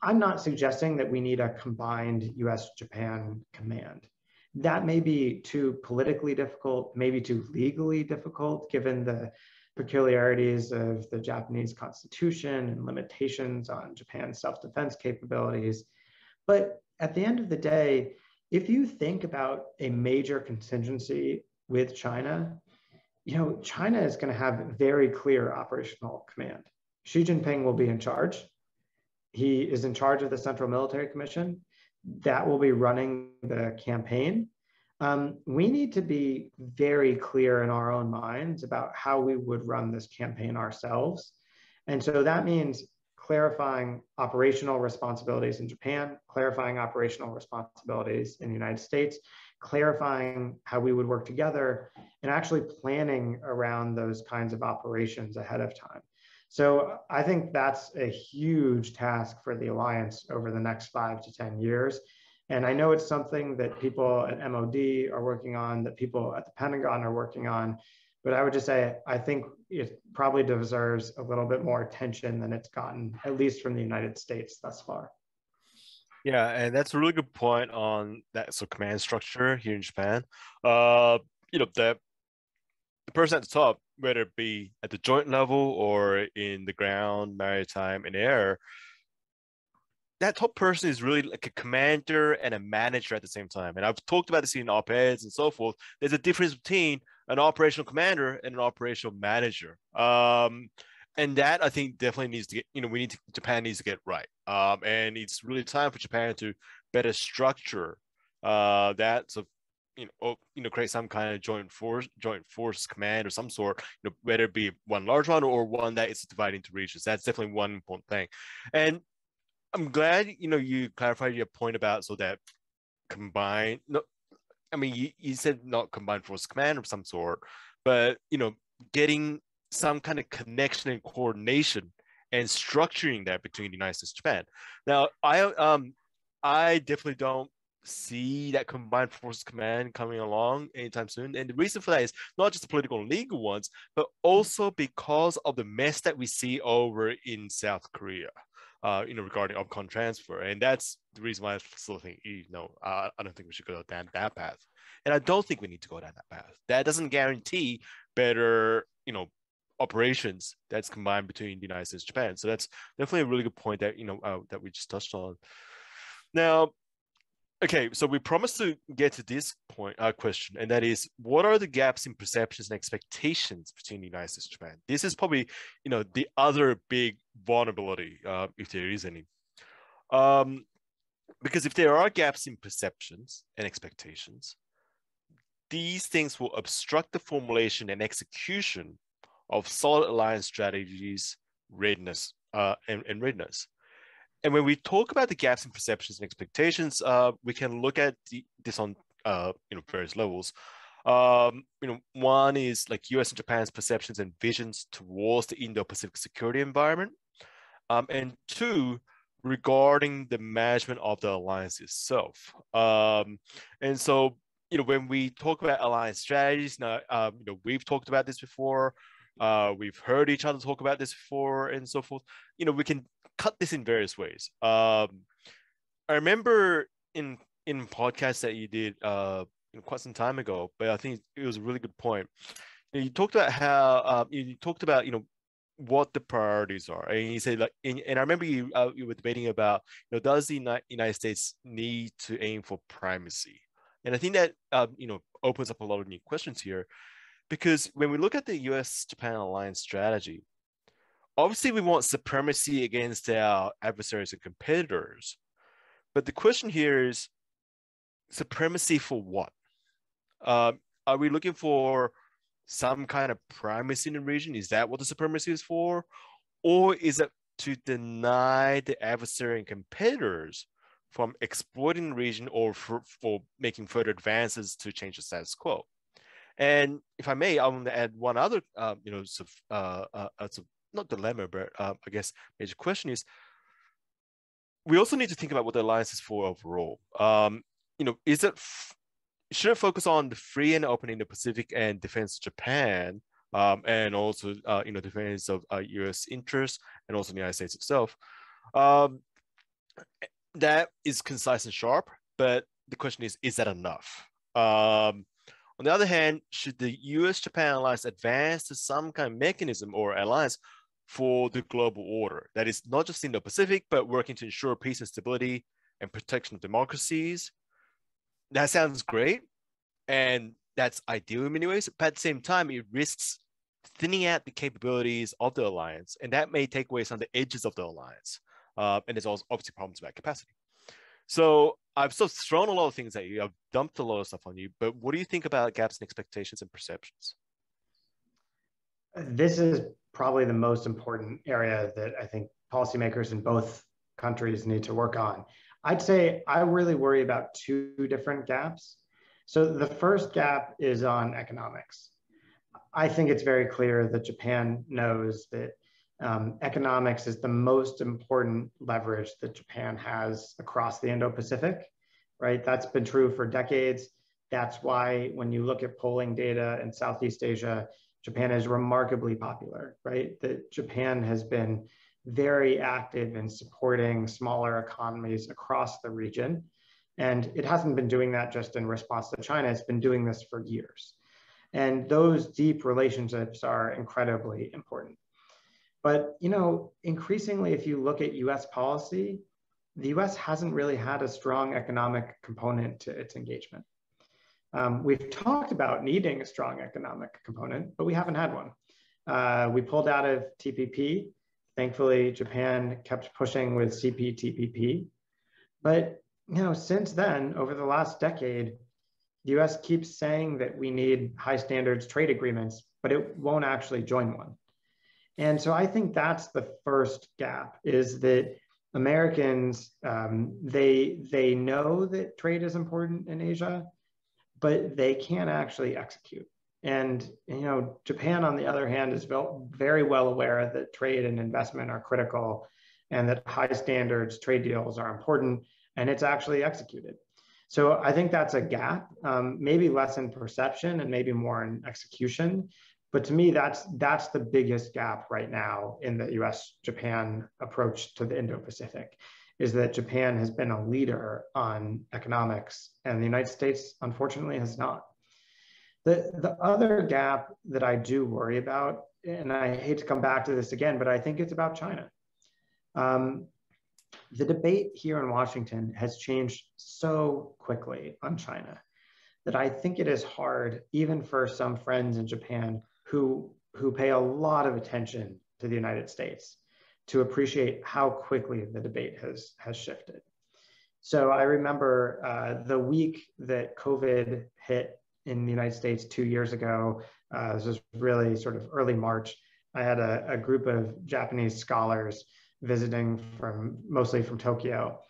I'm not suggesting that we need a combined US Japan command. That may be too politically difficult, maybe too legally difficult, given the peculiarities of the Japanese constitution and limitations on Japan's self defense capabilities. But at the end of the day, if you think about a major contingency with China, you know, China is going to have very clear operational command. Xi Jinping will be in charge. He is in charge of the Central Military Commission that will be running the campaign. Um, we need to be very clear in our own minds about how we would run this campaign ourselves. And so that means clarifying operational responsibilities in Japan, clarifying operational responsibilities in the United States, clarifying how we would work together, and actually planning around those kinds of operations ahead of time. So I think that's a huge task for the Alliance over the next five to 10 years. And I know it's something that people at MOD are working on, that people at the Pentagon are working on. But I would just say, I think it probably deserves a little bit more attention than it's gotten, at least from the United States thus far. Yeah, and that's a really good point on that so command structure here in Japan. Uh, you know, the the person at the top whether it be at the joint level or in the ground, maritime, and air, that top person is really like a commander and a manager at the same time. And I've talked about this in op-eds and so forth. There's a difference between an operational commander and an operational manager. Um, and that I think definitely needs to get, you know, we need to, Japan needs to get right. Um, and it's really time for Japan to better structure uh, that. So you know, you know, create some kind of joint force, joint force command or some sort, you know, whether it be one large one or one that is divided into regions. That's definitely one important thing. And I'm glad, you know, you clarified your point about so that combined, no, I mean, you, you said not combined force command of some sort, but, you know, getting some kind of connection and coordination and structuring that between the United States and Japan. Now, I, um, I definitely don't see that combined forces command coming along anytime soon. And the reason for that is not just the political and legal ones, but also because of the mess that we see over in South Korea. Uh, you know, regarding OPCON transfer, and that's the reason why I still think, you know, uh, I don't think we should go down that path, and I don't think we need to go down that path. That doesn't guarantee better, you know, operations that's combined between the United States and Japan. So that's definitely a really good point that you know uh, that we just touched on. Now, okay, so we promised to get to this point uh, question, and that is, what are the gaps in perceptions and expectations between the United States and Japan? This is probably, you know, the other big vulnerability, uh, if there is any. Um, because if there are gaps in perceptions and expectations, these things will obstruct the formulation and execution of solid alliance strategies, readiness, uh, and, and readiness. And when we talk about the gaps in perceptions and expectations, uh, we can look at the, this on uh, you know various levels. Um, you know, one is like U.S. and Japan's perceptions and visions towards the Indo-Pacific security environment, um, and two, regarding the management of the alliance itself. Um, and so, you know, when we talk about alliance strategies, now, um, you know, we've talked about this before. Uh, we've heard each other talk about this before, and so forth. You know, we can cut this in various ways. Um, I remember in in podcasts that you did uh, quite some time ago, but I think it was a really good point. You talked about how um, you talked about you know what the priorities are, and you said like, and, and I remember you uh, you were debating about you know does the United States need to aim for primacy, and I think that um, you know opens up a lot of new questions here, because when we look at the U.S. Japan alliance strategy, obviously we want supremacy against our adversaries and competitors, but the question here is supremacy for what? Uh, are we looking for some kind of primacy in the region? Is that what the supremacy is for? Or is it to deny the adversary and competitors from exploiting the region or for, for making further advances to change the status quo? And if I may, I want to add one other, uh, you know, so, uh, uh, not dilemma, but uh, I guess major question is, we also need to think about what the alliance is for overall. Um, you know, is it should it focus on the free and open Indo-Pacific and defense of Japan, um, and also uh, you know defense of uh, U.S. interests and also the United States itself? Um, that is concise and sharp, but the question is, is that enough? Um, on the other hand, should the U.S.-Japan alliance advance to some kind of mechanism or alliance for the global order that is not just in the Pacific, but working to ensure peace and stability and protection of democracies. That sounds great and that's ideal in many ways but at the same time it risks thinning out the capabilities of the alliance and that may take away some of the edges of the alliance uh, and there's also obviously problems about capacity. So i've sort of thrown a lot of things at you i've dumped a lot of stuff on you but what do you think about gaps in expectations and perceptions? This is probably the most important area that i think policymakers in both countries need to work on I'd say I really worry about two different gaps. So the first gap is on economics. I think it's very clear that Japan knows that um, economics is the most important leverage that Japan has across the Indo-Pacific, right? That's been true for decades. That's why when you look at polling data in Southeast Asia, Japan is remarkably popular, right? That Japan has been very active in supporting smaller economies across the region. And it hasn't been doing that just in response to China, it's been doing this for years. And those deep relationships are incredibly important. But you know, increasingly, if you look at US policy, the US hasn't really had a strong economic component to its engagement. Um, we've talked about needing a strong economic component, but we haven't had one. Uh, we pulled out of TPP Thankfully, Japan kept pushing with CPTPP. But you know, since then, over the last decade, the US keeps saying that we need high standards trade agreements, but it won't actually join one. And so I think that's the first gap is that Americans, um, they, they know that trade is important in Asia, but they can't actually execute. And you know, Japan, on the other hand, is very well aware that trade and investment are critical, and that high standards trade deals are important, and it's actually executed. So I think that's a gap, um, maybe less in perception and maybe more in execution. But to me, that's that's the biggest gap right now in the U.S.-Japan approach to the Indo-Pacific, is that Japan has been a leader on economics, and the United States, unfortunately, has not. The, the other gap that I do worry about, and I hate to come back to this again, but I think it's about China. Um, the debate here in Washington has changed so quickly on China that I think it is hard, even for some friends in Japan who, who pay a lot of attention to the United States, to appreciate how quickly the debate has, has shifted. So I remember uh, the week that COVID hit in the United States two years ago. Uh, this was really sort of early March. I had a, a group of Japanese scholars visiting from mostly from Tokyo.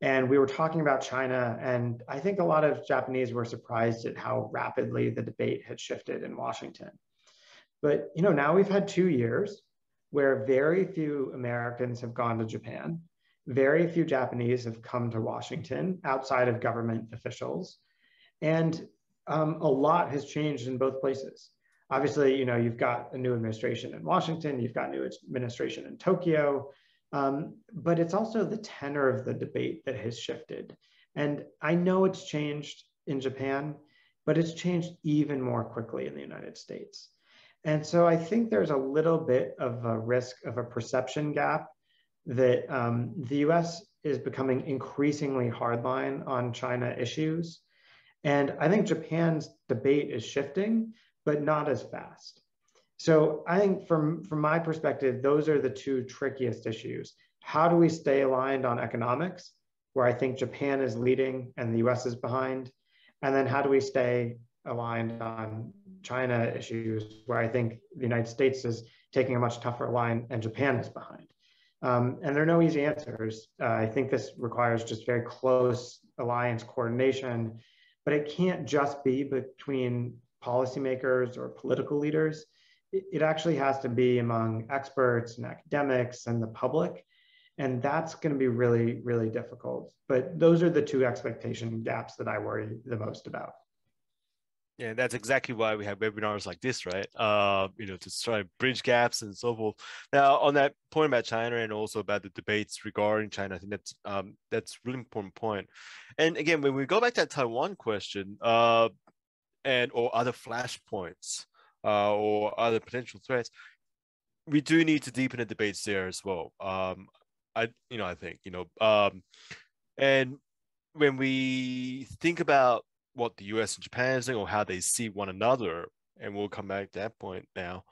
And we were talking about China, and I think a lot of Japanese were surprised at how rapidly the debate had shifted in Washington. But you know, now we've had two years where very few Americans have gone to Japan. Very few Japanese have come to Washington outside of government officials. And um, a lot has changed in both places. Obviously, you know, you've got a new administration in Washington, you've got new administration in Tokyo, um, but it's also the tenor of the debate that has shifted. And I know it's changed in Japan, but it's changed even more quickly in the United States. And so I think there's a little bit of a risk of a perception gap that um, the US is becoming increasingly hardline on China issues. And I think Japan's debate is shifting, but not as fast. So I think from, from my perspective, those are the two trickiest issues. How do we stay aligned on economics, where I think Japan is leading and the US is behind? And then how do we stay aligned on China issues, where I think the United States is taking a much tougher line and Japan is behind? Um, and there are no easy answers. Uh, I think this requires just very close alliance coordination, but it can't just be between policymakers or political leaders it actually has to be among experts and academics and the public. And that's going to be really, really difficult. But those are the two expectation gaps that I worry the most about. Yeah, that's exactly why we have webinars like this, right? Uh, you know, to try to bridge gaps and so forth. Now, on that point about China and also about the debates regarding China, I think that's um, that's really important point. And again, when we go back to that Taiwan question, uh, and or other flashpoints, uh, or other potential threats, we do need to deepen the debates there as well. Um, I, you know, I think, you know, um, and when we think about what the US and Japan is doing or how they see one another, and we'll come back to that point now.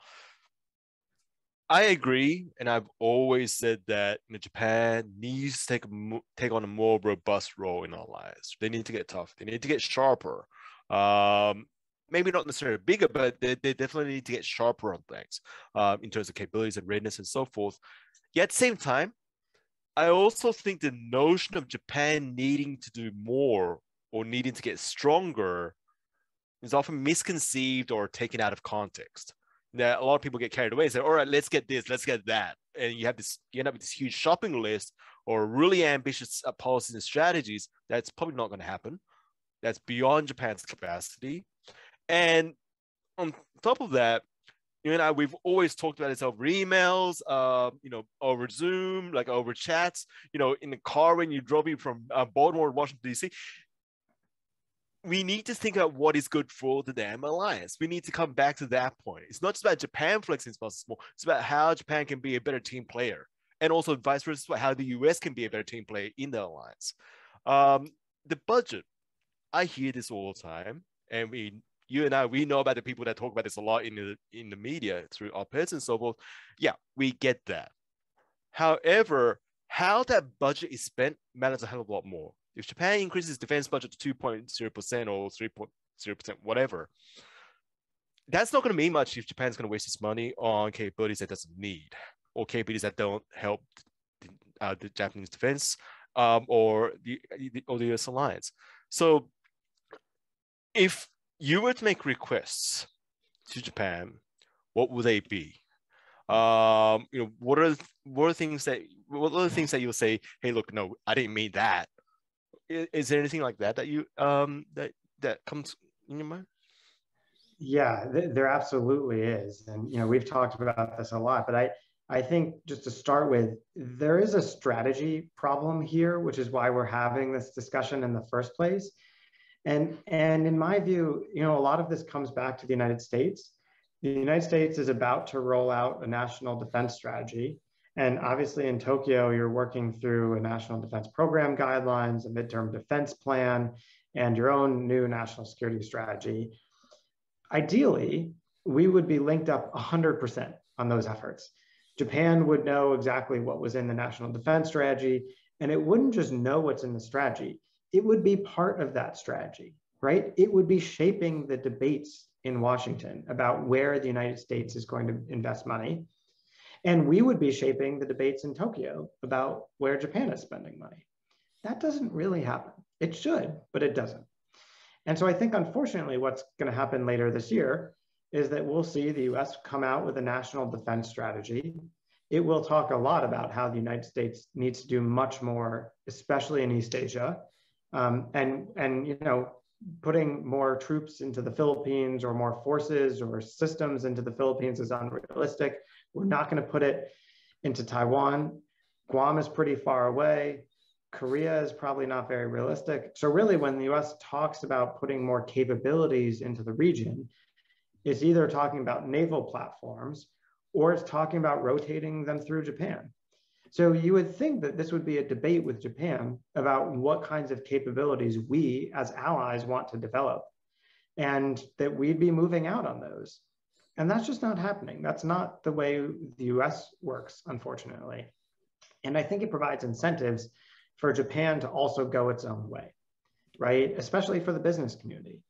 I agree, and I've always said that you know, Japan needs to take take on a more robust role in our lives. They need to get tough. They need to get sharper. Um, maybe not necessarily bigger, but they, they definitely need to get sharper on things um, in terms of capabilities and readiness and so forth. Yet at the same time, I also think the notion of Japan needing to do more or needing to get stronger is often misconceived or taken out of context. That a lot of people get carried away and say, all right, let's get this, let's get that. And you have this, you end up with this huge shopping list or really ambitious uh, policies and strategies. That's probably not going to happen. That's beyond Japan's capacity. And on top of that, you and I, we've always talked about this over emails, uh, you know, over Zoom, like over chats, you know, in the car when you drove me from uh, Baltimore to Washington, D.C. We need to think about what is good for the damn alliance. We need to come back to that point. It's not just about Japan flexing its muscles more. It's about how Japan can be a better team player, and also vice versa, how the U.S. can be a better team player in the alliance. Um, the budget, I hear this all the time, and we you and I, we know about the people that talk about this a lot in the in the media through op-eds and so forth. Yeah, we get that. However, how that budget is spent matters a hell of a lot more. If Japan increases defense budget to 2.0% or 3.0%, whatever, that's not going to mean much if Japan's going to waste its money on capabilities that doesn't need or capabilities that don't help the, uh, the Japanese defense um, or the or the US alliance. So if you were to make requests to Japan, what would they be? Um, you know, what are what are things that what are the things that you'll say? Hey, look, no, I didn't mean that. Is, is there anything like that that you um that that comes in your mind? Yeah, th- there absolutely is, and you know we've talked about this a lot. But I I think just to start with, there is a strategy problem here, which is why we're having this discussion in the first place. And, and in my view, you know, a lot of this comes back to the United States. The United States is about to roll out a national defense strategy. And obviously in Tokyo, you're working through a national defense program guidelines, a midterm defense plan, and your own new national security strategy. Ideally, we would be linked up 100% on those efforts. Japan would know exactly what was in the national defense strategy, and it wouldn't just know what's in the strategy it would be part of that strategy, right? It would be shaping the debates in Washington about where the United States is going to invest money. And we would be shaping the debates in Tokyo about where Japan is spending money. That doesn't really happen. It should, but it doesn't. And so I think, unfortunately, what's going to happen later this year is that we'll see the US come out with a national defense strategy. It will talk a lot about how the United States needs to do much more, especially in East Asia. Um, and, and, you know, putting more troops into the Philippines or more forces or systems into the Philippines is unrealistic. We're not going to put it into Taiwan. Guam is pretty far away. Korea is probably not very realistic. So really when the US talks about putting more capabilities into the region, it's either talking about naval platforms or it's talking about rotating them through Japan. So you would think that this would be a debate with Japan about what kinds of capabilities we as allies want to develop and that we'd be moving out on those. And that's just not happening. That's not the way the US works, unfortunately. And I think it provides incentives for Japan to also go its own way, right? Especially for the business community.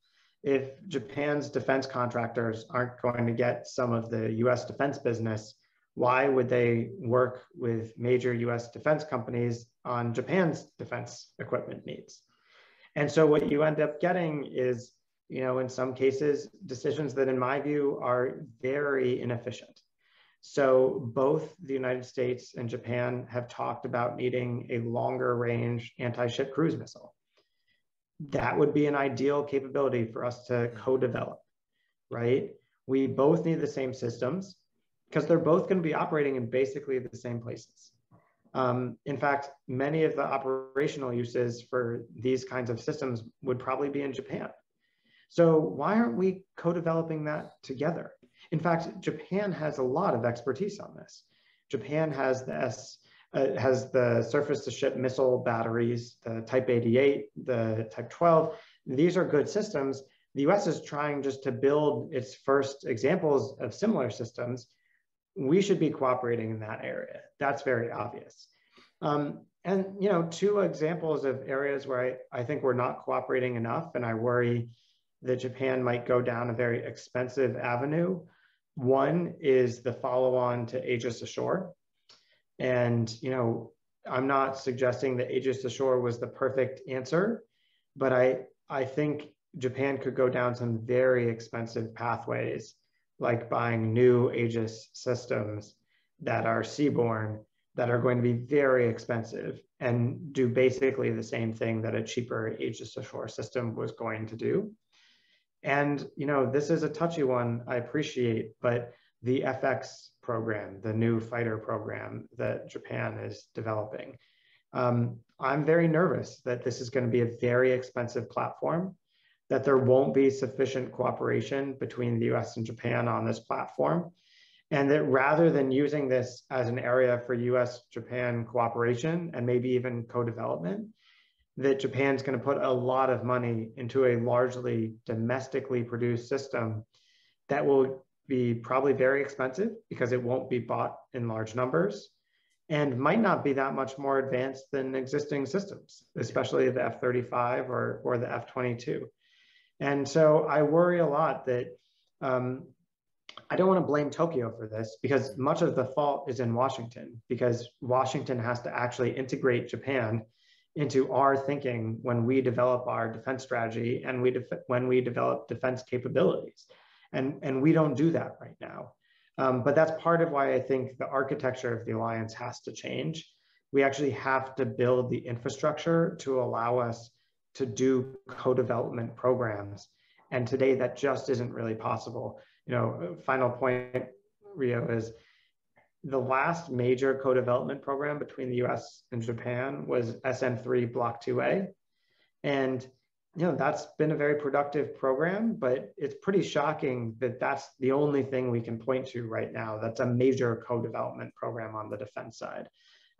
If Japan's defense contractors aren't going to get some of the US defense business, why would they work with major US defense companies on Japan's defense equipment needs? And so what you end up getting is, you know, in some cases, decisions that in my view are very inefficient. So both the United States and Japan have talked about needing a longer range anti-ship cruise missile. That would be an ideal capability for us to co-develop, right? We both need the same systems because they're both going to be operating in basically the same places. Um, in fact, many of the operational uses for these kinds of systems would probably be in Japan. So why aren't we co-developing that together? In fact, Japan has a lot of expertise on this. Japan has the S, uh, has the surface-to-ship missile batteries, the Type 88, the Type 12. These are good systems. The US is trying just to build its first examples of similar systems. We should be cooperating in that area. That's very obvious. Um, and you know, two examples of areas where I, I think we're not cooperating enough, and I worry that Japan might go down a very expensive avenue. One is the follow on to Aegis Ashore. And, you know, I'm not suggesting that Aegis Ashore was the perfect answer, but I, I think Japan could go down some very expensive pathways, like buying new Aegis systems that are seaborne that are going to be very expensive and do basically the same thing that a cheaper Aegis Ashore system was going to do. And, you know, this is a touchy one, I appreciate, but the FX program, the new fighter program that Japan is developing, um, I'm very nervous that this is going to be a very expensive platform, that there won't be sufficient cooperation between the US and Japan on this platform, and that rather than using this as an area for US Japan cooperation and maybe even co development, that Japan's going to put a lot of money into a largely domestically produced system that will be probably very expensive because it won't be bought in large numbers and might not be that much more advanced than existing systems, especially the F-35 or, or the F-22. And so I worry a lot that um, I don't want to blame Tokyo for this because much of the fault is in Washington because Washington has to actually integrate Japan into our thinking when we develop our defense strategy and we when we develop defense capabilities. And, and we don't do that right now. Um, but that's part of why I think the architecture of the alliance has to change. We actually have to build the infrastructure to allow us to do co-development programs. And today that just isn't really possible. You know, final point, Ryo, is the last major co-development program between the US and Japan was SM3 Block 2A. And you know, that's been a very productive program, but it's pretty shocking that that's the only thing we can point to right now. That's a major co-development program on the defense side.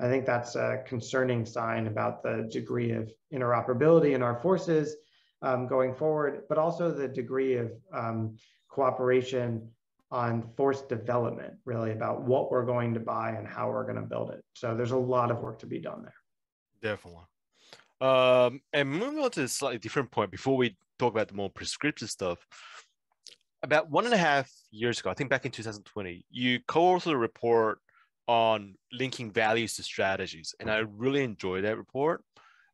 I think that's a concerning sign about the degree of interoperability in our forces um, going forward, but also the degree of um, cooperation on force development, really about what we're going to buy and how we're going to build it. So there's a lot of work to be done there. Definitely. Um, and moving on to a slightly different point before we talk about the more prescriptive stuff. About one and a half years ago, I think back in 2020, you co-authored a report on linking values to strategies, and I really enjoyed that report.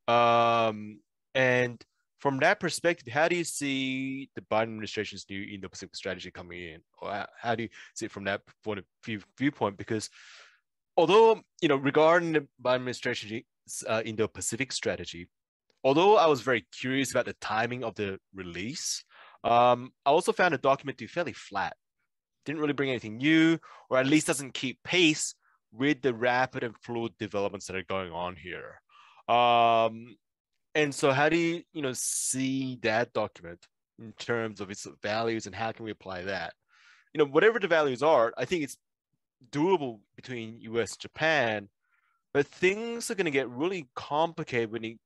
Um, and from that perspective, how do you see the Biden administration's new Indo-Pacific strategy coming in, or how do you see it from that point of view, viewpoint? Because although you know, regarding the Biden administration's uh, Indo-Pacific strategy, although I was very curious about the timing of the release, um, I also found the document to be fairly flat. Didn't really bring anything new, or at least doesn't keep pace with the rapid and fluid developments that are going on here. Um, and so how do you, you know, see that document in terms of its values and how can we apply that? You know, whatever the values are, I think it's doable between US and Japan, but things are going to get really complicated when it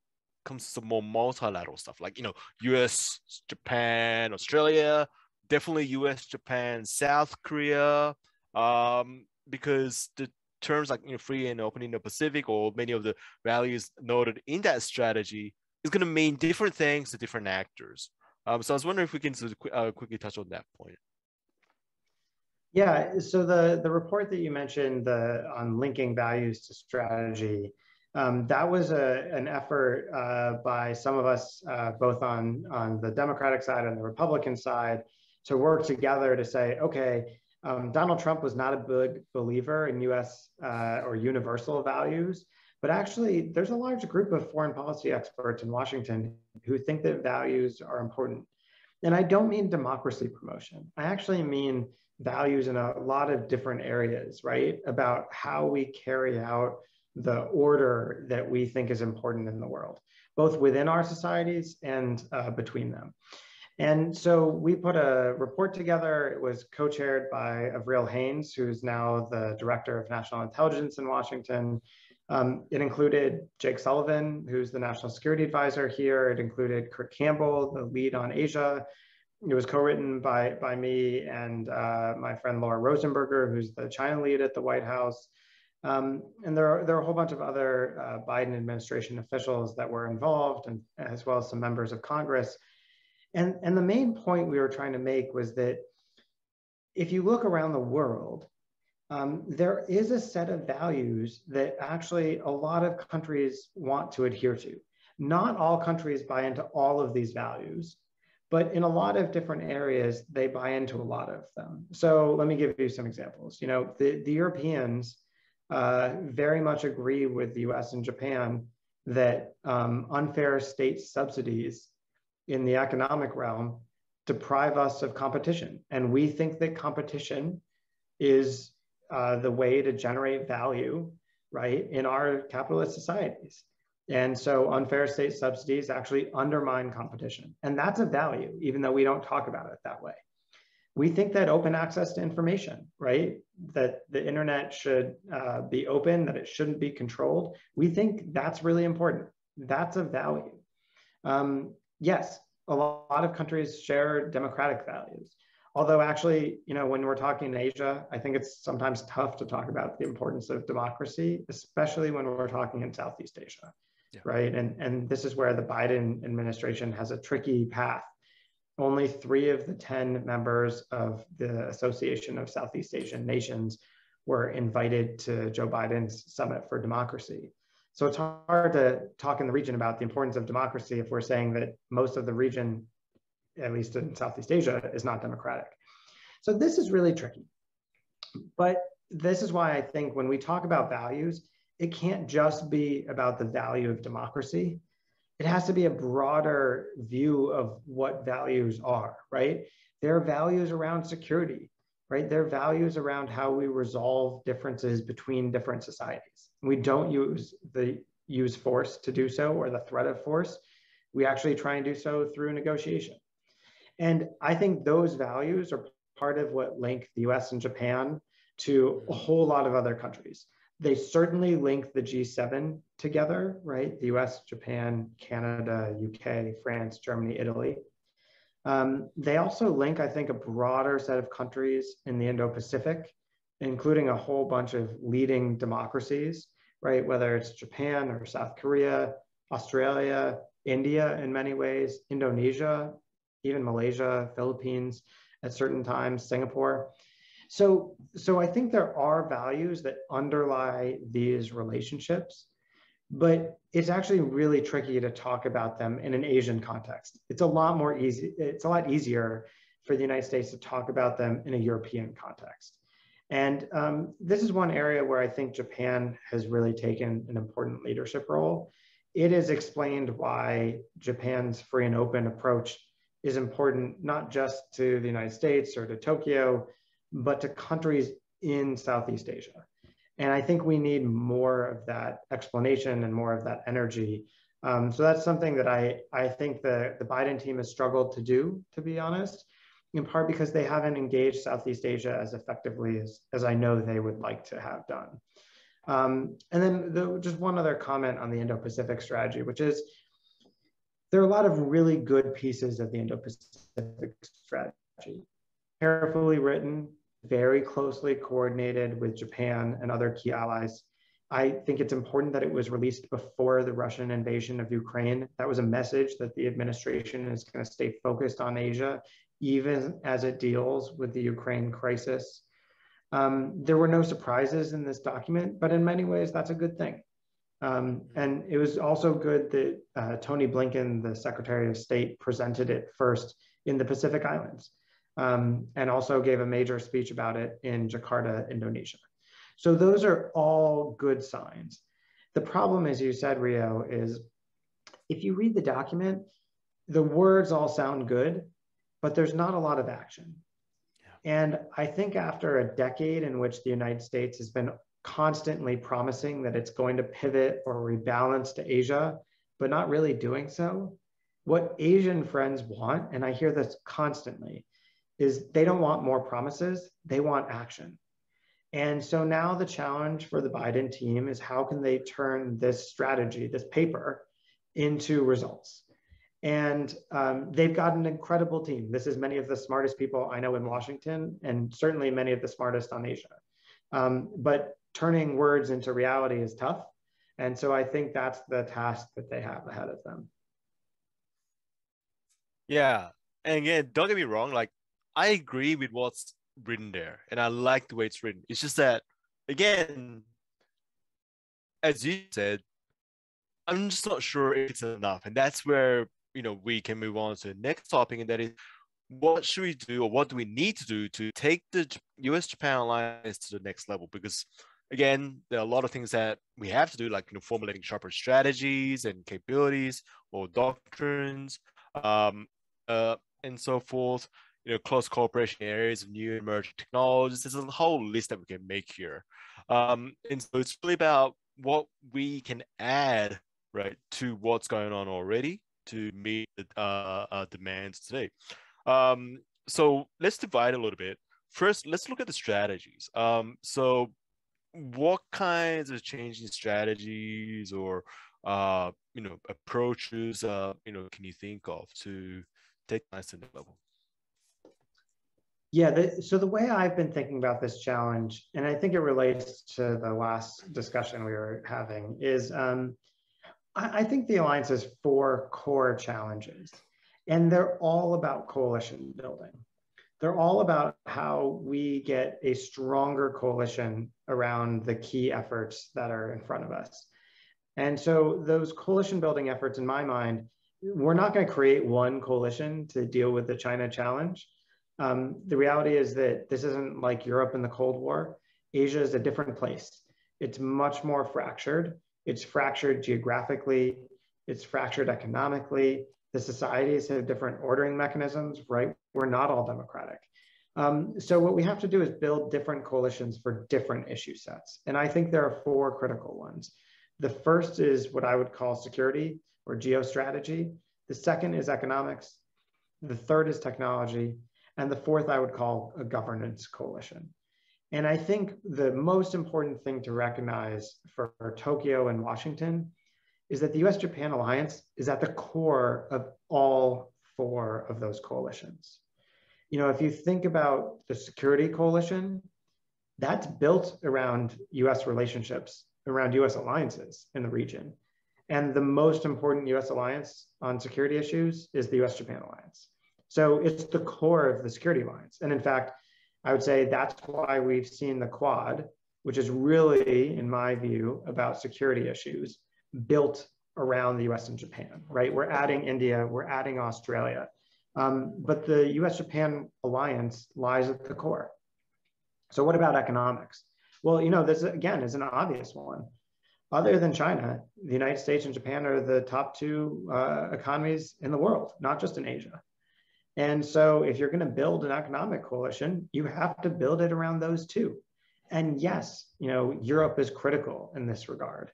comes to more multilateral stuff like, you know, US, Japan, Australia, definitely US, Japan, South Korea, um, because the terms like you know, free and open Indo-Pacific or many of the values noted in that strategy is going to mean different things to different actors. Um, so I was wondering if we can uh, quickly touch on that point. Yeah, so the, the report that you mentioned the, on linking values to strategy, um, that was a, an effort uh, by some of us, uh, both on, on the Democratic side and the Republican side, to work together to say, okay, um, Donald Trump was not a big believer in US uh, or universal values, but actually there's a large group of foreign policy experts in Washington who think that values are important. And I don't mean democracy promotion. I actually mean values in a lot of different areas, right? About how we carry out the order that we think is important in the world, both within our societies and uh, between them. And so we put a report together. It was co-chaired by Avril Haines, who's now the Director of National Intelligence in Washington. Um, it included Jake Sullivan, who's the National Security Advisor here. It included Kurt Campbell, the lead on Asia. It was co-written by, by me and uh, my friend Laura Rosenberger, who's the China lead at the White House. Um, and there are, there are a whole bunch of other uh, Biden administration officials that were involved, and as well as some members of Congress. And, and the main point we were trying to make was that if you look around the world, um, there is a set of values that actually a lot of countries want to adhere to. Not all countries buy into all of these values, but in a lot of different areas, they buy into a lot of them. So let me give you some examples. You know, the, the Europeans uh, very much agree with the US and Japan that um, unfair state subsidies in the economic realm deprive us of competition. And we think that competition is uh, the way to generate value, right, in our capitalist societies. And so unfair state subsidies actually undermine competition. And that's a value, even though we don't talk about it that way. We think that open access to information, right, that the internet should uh, be open, that it shouldn't be controlled. We think that's really important. That's a value. Um, yes, a lot of countries share democratic values. Although actually, you know, when we're talking in Asia, I think it's sometimes tough to talk about the importance of democracy, especially when we're talking in Southeast Asia, yeah. right? And, and this is where the Biden administration has a tricky path. Only three of the 10 members of the Association of Southeast Asian Nations were invited to Joe Biden's Summit for Democracy. So it's hard to talk in the region about the importance of democracy if we're saying that most of the region, at least in Southeast Asia, is not democratic. So this is really tricky. But this is why I think when we talk about values, it can't just be about the value of democracy. It has to be a broader view of what values are, right? There are values around security, right? There are values around how we resolve differences between different societies. We don't use the use force to do so or the threat of force. We actually try and do so through negotiation. And I think those values are part of what link the US and Japan to a whole lot of other countries. They certainly link the G7 together, right? The US, Japan, Canada, UK, France, Germany, Italy. Um, they also link, I think, a broader set of countries in the Indo Pacific including a whole bunch of leading democracies, right? Whether it's Japan or South Korea, Australia, India in many ways, Indonesia, even Malaysia, Philippines at certain times, Singapore. So, so I think there are values that underlie these relationships. but it's actually really tricky to talk about them in an Asian context. It's a lot more easy, it's a lot easier for the United States to talk about them in a European context. And um, this is one area where I think Japan has really taken an important leadership role. It has explained why Japan's free and open approach is important, not just to the United States or to Tokyo, but to countries in Southeast Asia. And I think we need more of that explanation and more of that energy. Um, so that's something that I, I think the, the Biden team has struggled to do, to be honest, in part because they haven't engaged Southeast Asia as effectively as, as I know they would like to have done. Um, and then the, just one other comment on the Indo-Pacific strategy, which is there are a lot of really good pieces of the Indo-Pacific strategy, carefully written, very closely coordinated with Japan and other key allies. I think it's important that it was released before the Russian invasion of Ukraine. That was a message that the administration is going to stay focused on Asia, even as it deals with the Ukraine crisis. Um, there were no surprises in this document, but in many ways, that's a good thing. Um, and it was also good that uh, Tony Blinken, the Secretary of State, presented it first in the Pacific Islands um, and also gave a major speech about it in Jakarta, Indonesia. So those are all good signs. The problem, as you said, Ryo, is if you read the document, the words all sound good, but there's not a lot of action. And I think after a decade in which the United States has been constantly promising that it's going to pivot or rebalance to Asia, but not really doing so, what Asian friends want, and I hear this constantly, is they don't want more promises, they want action. And so now the challenge for the Biden team is how can they turn this strategy, this paper, into results? And um, they've got an incredible team. This is many of the smartest people I know in Washington, and certainly many of the smartest on Asia. Um, but turning words into reality is tough. And so I think that's the task that they have ahead of them. Yeah. And again, don't get me wrong, like I agree with what's written there, and I like the way it's written. It's just that, again, as you said, I'm just not sure it's enough, and that's where you know we can move on to the next topic, and that is what should we do, or what do we need to do to take the U.S. Japan alliance to the next level? Because again, there are a lot of things that we have to do, like you know, formulating sharper strategies and capabilities or doctrines, um, uh, and so forth you know, close cooperation areas of new emerging technologies. There's a whole list that we can make here. Um, and so it's really about what we can add, right, to what's going on already to meet the uh, uh, demands today. Um, so let's divide a little bit. First, let's look at the strategies. Um, so what kinds of changing strategies or uh, you know approaches uh, you know can you think of to take nice to the level? Yeah, the, so the way I've been thinking about this challenge, and I think it relates to the last discussion we were having, is um, I think the alliance has four core challenges, and they're all about coalition building. They're all about how we get a stronger coalition around the key efforts that are in front of us. And so those coalition building efforts, in my mind, we're not going to create one coalition to deal with the China challenge um, the reality is that this isn't like Europe in the Cold War. Asia is a different place. It's much more fractured. It's fractured geographically. It's fractured economically. The societies have different ordering mechanisms, right? We're not all democratic. Um, so what we have to do is build different coalitions for different issue sets. And I think there are four critical ones. The first is what I would call security or geostrategy. The second is economics. The third is technology. And the fourth I would call a governance coalition. And I think the most important thing to recognize for Tokyo and Washington is that the US Japan alliance is at the core of all four of those coalitions. You know, if you think about the security coalition, that's built around US relationships, around US alliances in the region. And the most important US alliance on security issues is the US Japan alliance. So it's the core of the security alliance. And in fact, I would say that's why we've seen the Quad, which is really, in my view, about security issues, built around the US and Japan, right? We're adding India, we're adding Australia. Um, but the US Japan alliance lies at the core. So, what about economics? Well, you know, this again is an obvious one. Other than China, the United States and Japan are the top two uh, economies in the world, not just in Asia. And so, if you're going to build an economic coalition, you have to build it around those two. And yes, you know, Europe is critical in this regard.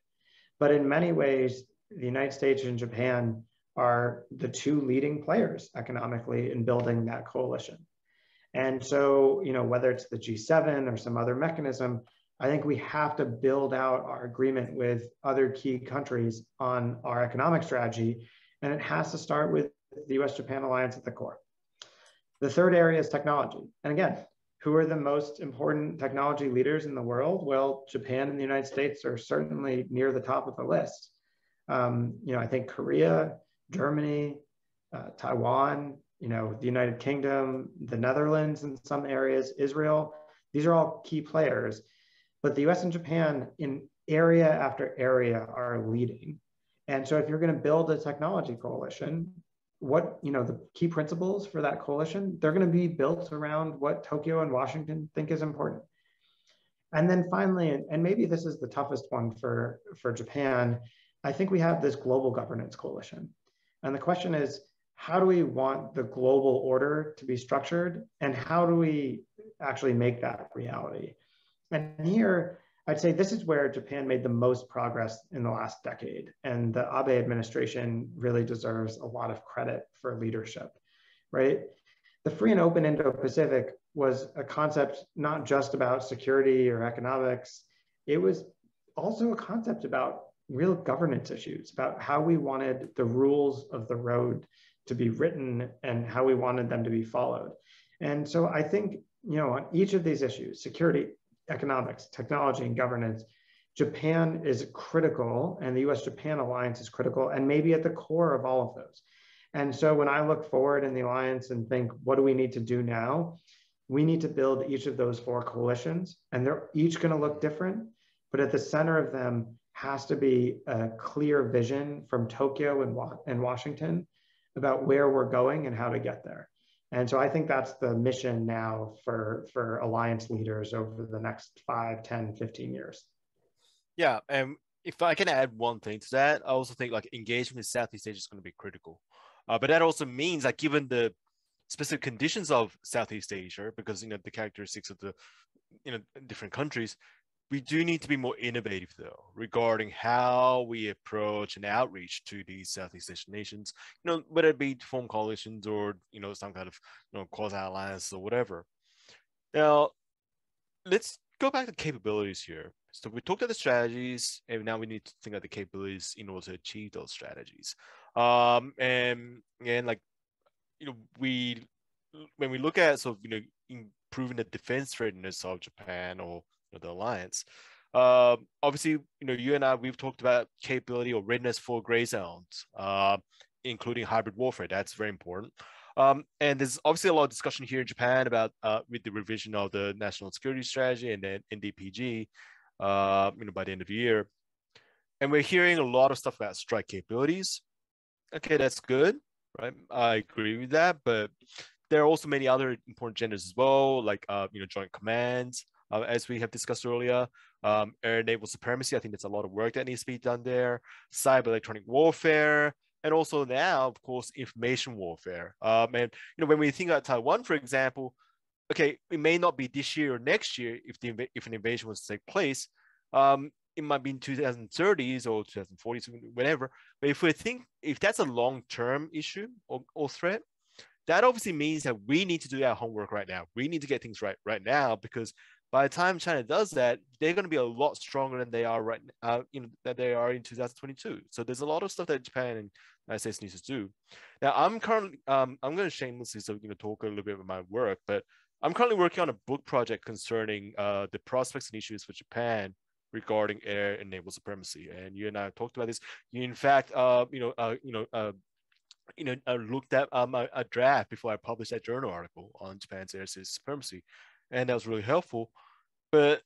But in many ways, the United States and Japan are the two leading players economically in building that coalition. And so, you know, whether it's the G7 or some other mechanism, I think we have to build out our agreement with other key countries on our economic strategy. And it has to start with the US Japan alliance at the core. The third area is technology. And again, who are the most important technology leaders in the world? Well, Japan and the United States are certainly near the top of the list. Um, you know, I think Korea, Germany, uh, Taiwan, you know, the United Kingdom, the Netherlands in some areas, Israel, these are all key players. But the US and Japan in area after area are leading. And so if you're going to build a technology coalition, what, you know, the key principles for that coalition, they're going to be built around what Tokyo and Washington think is important. And then finally, and maybe this is the toughest one for, for Japan, I think we have this global governance coalition. And the question is, how do we want the global order to be structured? And how do we actually make that reality? And here, I'd say this is where Japan made the most progress in the last decade. And the Abe administration really deserves a lot of credit for leadership, right? The free and open Indo Pacific was a concept not just about security or economics, it was also a concept about real governance issues, about how we wanted the rules of the road to be written and how we wanted them to be followed. And so I think, you know, on each of these issues, security, economics, technology, and governance, Japan is critical and the US Japan alliance is critical and maybe at the core of all of those. And so when I look forward in the alliance and think, what do we need to do now? We need to build each of those four coalitions and they're each going to look different, but at the center of them has to be a clear vision from Tokyo and, and Washington about where we're going and how to get there. And so I think that's the mission now for, for alliance leaders over the next 5, 10, 15 years. Yeah, and if I can add one thing to that, I also think like engagement in Southeast Asia is going to be critical. Uh, but that also means that given the specific conditions of Southeast Asia, because you know the characteristics of the you know different countries, we do need to be more innovative though regarding how we approach and outreach to these Southeast Asian nations, you know, whether it be to form coalitions or, you know, some kind of, you know, quasi alliance or whatever. Now, let's go back to capabilities here. So we talked about the strategies and now we need to think of the capabilities in order to achieve those strategies. Um, and, and like, you know, we, when we look at sort of, you know, improving the defense readiness of Japan or the alliance. Uh, obviously, you know, you and I, we've talked about capability or readiness for gray zones, uh, including hybrid warfare. That's very important. Um, and there's obviously a lot of discussion here in Japan about uh, with the revision of the national security strategy and then NDPG, uh, you know, by the end of the year. And we're hearing a lot of stuff about strike capabilities. Okay, that's good, right? I agree with that, but there are also many other important genders as well, like uh, you know, joint commands, uh, as we have discussed earlier. Um, air naval supremacy, I think there's a lot of work that needs to be done there. Cyber electronic warfare, and also now, of course, information warfare. Um, and you know, when we think about Taiwan, for example, okay, it may not be this year or next year if the if an invasion was to take place. Um, it might be in 2030s or 2040s, whatever. But if we think if that's a long-term issue or, or threat, that obviously means that we need to do our homework right now. We need to get things right right now because by the time China does that, they're going to be a lot stronger than they are right now, uh, you know, that they are in 2022. So there's a lot of stuff that Japan and United States needs to do. Now, I'm currently, um, I'm going to shamelessly so, you know, talk a little bit about my work, but I'm currently working on a book project concerning uh, the prospects and issues for Japan regarding air and naval supremacy. And you and I talked about this. In fact, uh, you know, uh, you know, uh, you know, I looked at um, a, a, draft before I published that journal article on Japan's air supremacy, and that was really helpful. But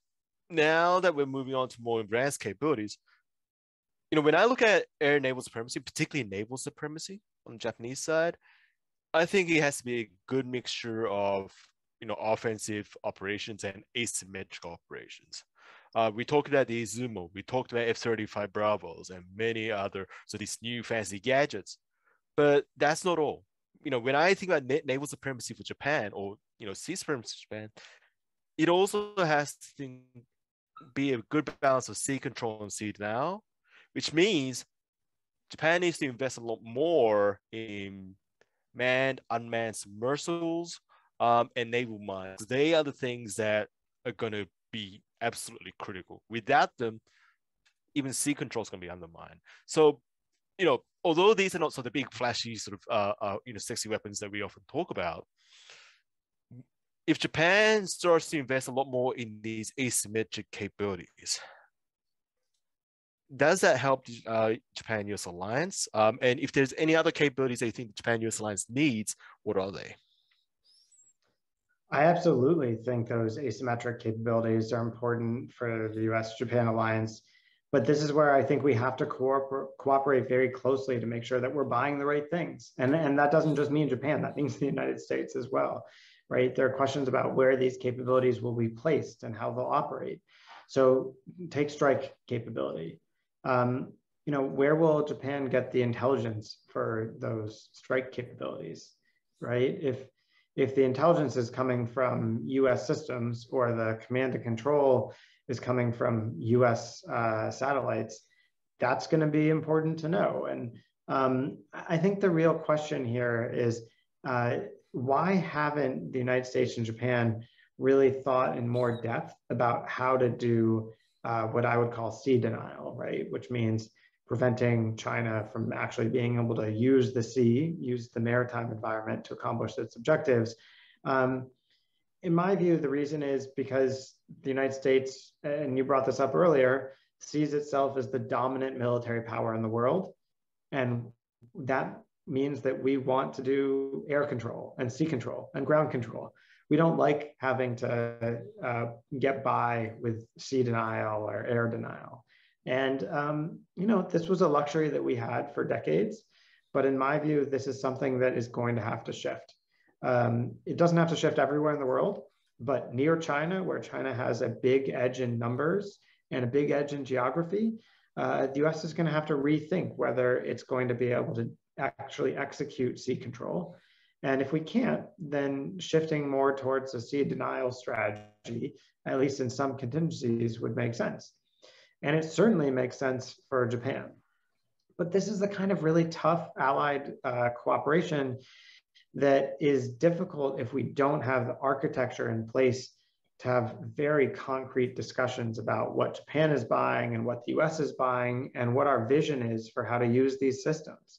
now that we're moving on to more advanced capabilities, you know, when I look at air naval supremacy, particularly naval supremacy on the Japanese side, I think it has to be a good mixture of you know offensive operations and asymmetric operations. Uh, we talked about the Izumo, we talked about F-35 Bravos and many other so these new fancy gadgets, but that's not all. You know, when I think about na- naval supremacy for Japan or you know sea supremacy for Japan, it also has to be a good balance of sea control and sea denial, which means Japan needs to invest a lot more in manned, unmanned submersibles, um, and naval mines. They are the things that are going to be absolutely critical. Without them, even sea control is going to be undermined. So, you know, although these are not sort of big, flashy, sort of, uh, uh, you know, sexy weapons that we often talk about, if Japan starts to invest a lot more in these asymmetric capabilities, does that help uh, Japan-US alliance? Um, and if there's any other capabilities you think Japan-US alliance needs, what are they? I absolutely think those asymmetric capabilities are important for the US-Japan alliance. But this is where I think we have to cooper cooperate very closely to make sure that we're buying the right things. And, and that doesn't just mean Japan, that means the United States as well, right? There are questions about where these capabilities will be placed and how they'll operate. So take strike capability um, you know, where will Japan get the intelligence for those strike capabilities, right? If if the intelligence is coming from U.S. systems or the command and control is coming from U.S. Uh, satellites, that's going to be important to know. And um, I think the real question here is uh, why haven't the United States and Japan really thought in more depth about how to do uh, what I would call sea denial, right? Which means preventing China from actually being able to use the sea, use the maritime environment to accomplish its objectives. Um, in my view, the reason is because the United States, and you brought this up earlier, sees itself as the dominant military power in the world. And that means that we want to do air control and sea control and ground control we don't like having to uh, get by with sea denial or air denial. And, um, you know, this was a luxury that we had for decades. But in my view, this is something that is going to have to shift. Um, it doesn't have to shift everywhere in the world, but near China, where China has a big edge in numbers and a big edge in geography, uh, the US is going to have to rethink whether it's going to be able to actually execute sea control and if we can't, then shifting more towards a sea denial strategy, at least in some contingencies, would make sense. And it certainly makes sense for Japan. But this is the kind of really tough allied uh, cooperation that is difficult if we don't have the architecture in place to have very concrete discussions about what Japan is buying and what the US is buying and what our vision is for how to use these systems.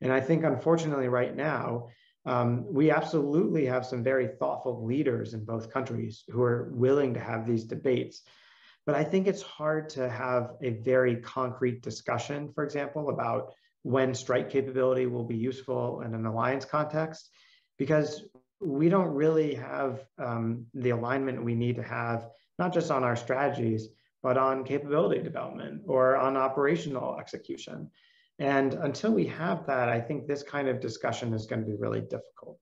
And I think, unfortunately, right now, um, we absolutely have some very thoughtful leaders in both countries who are willing to have these debates. But I think it's hard to have a very concrete discussion, for example, about when strike capability will be useful in an alliance context, because we don't really have um, the alignment we need to have, not just on our strategies, but on capability development or on operational execution. And until we have that, I think this kind of discussion is going to be really difficult.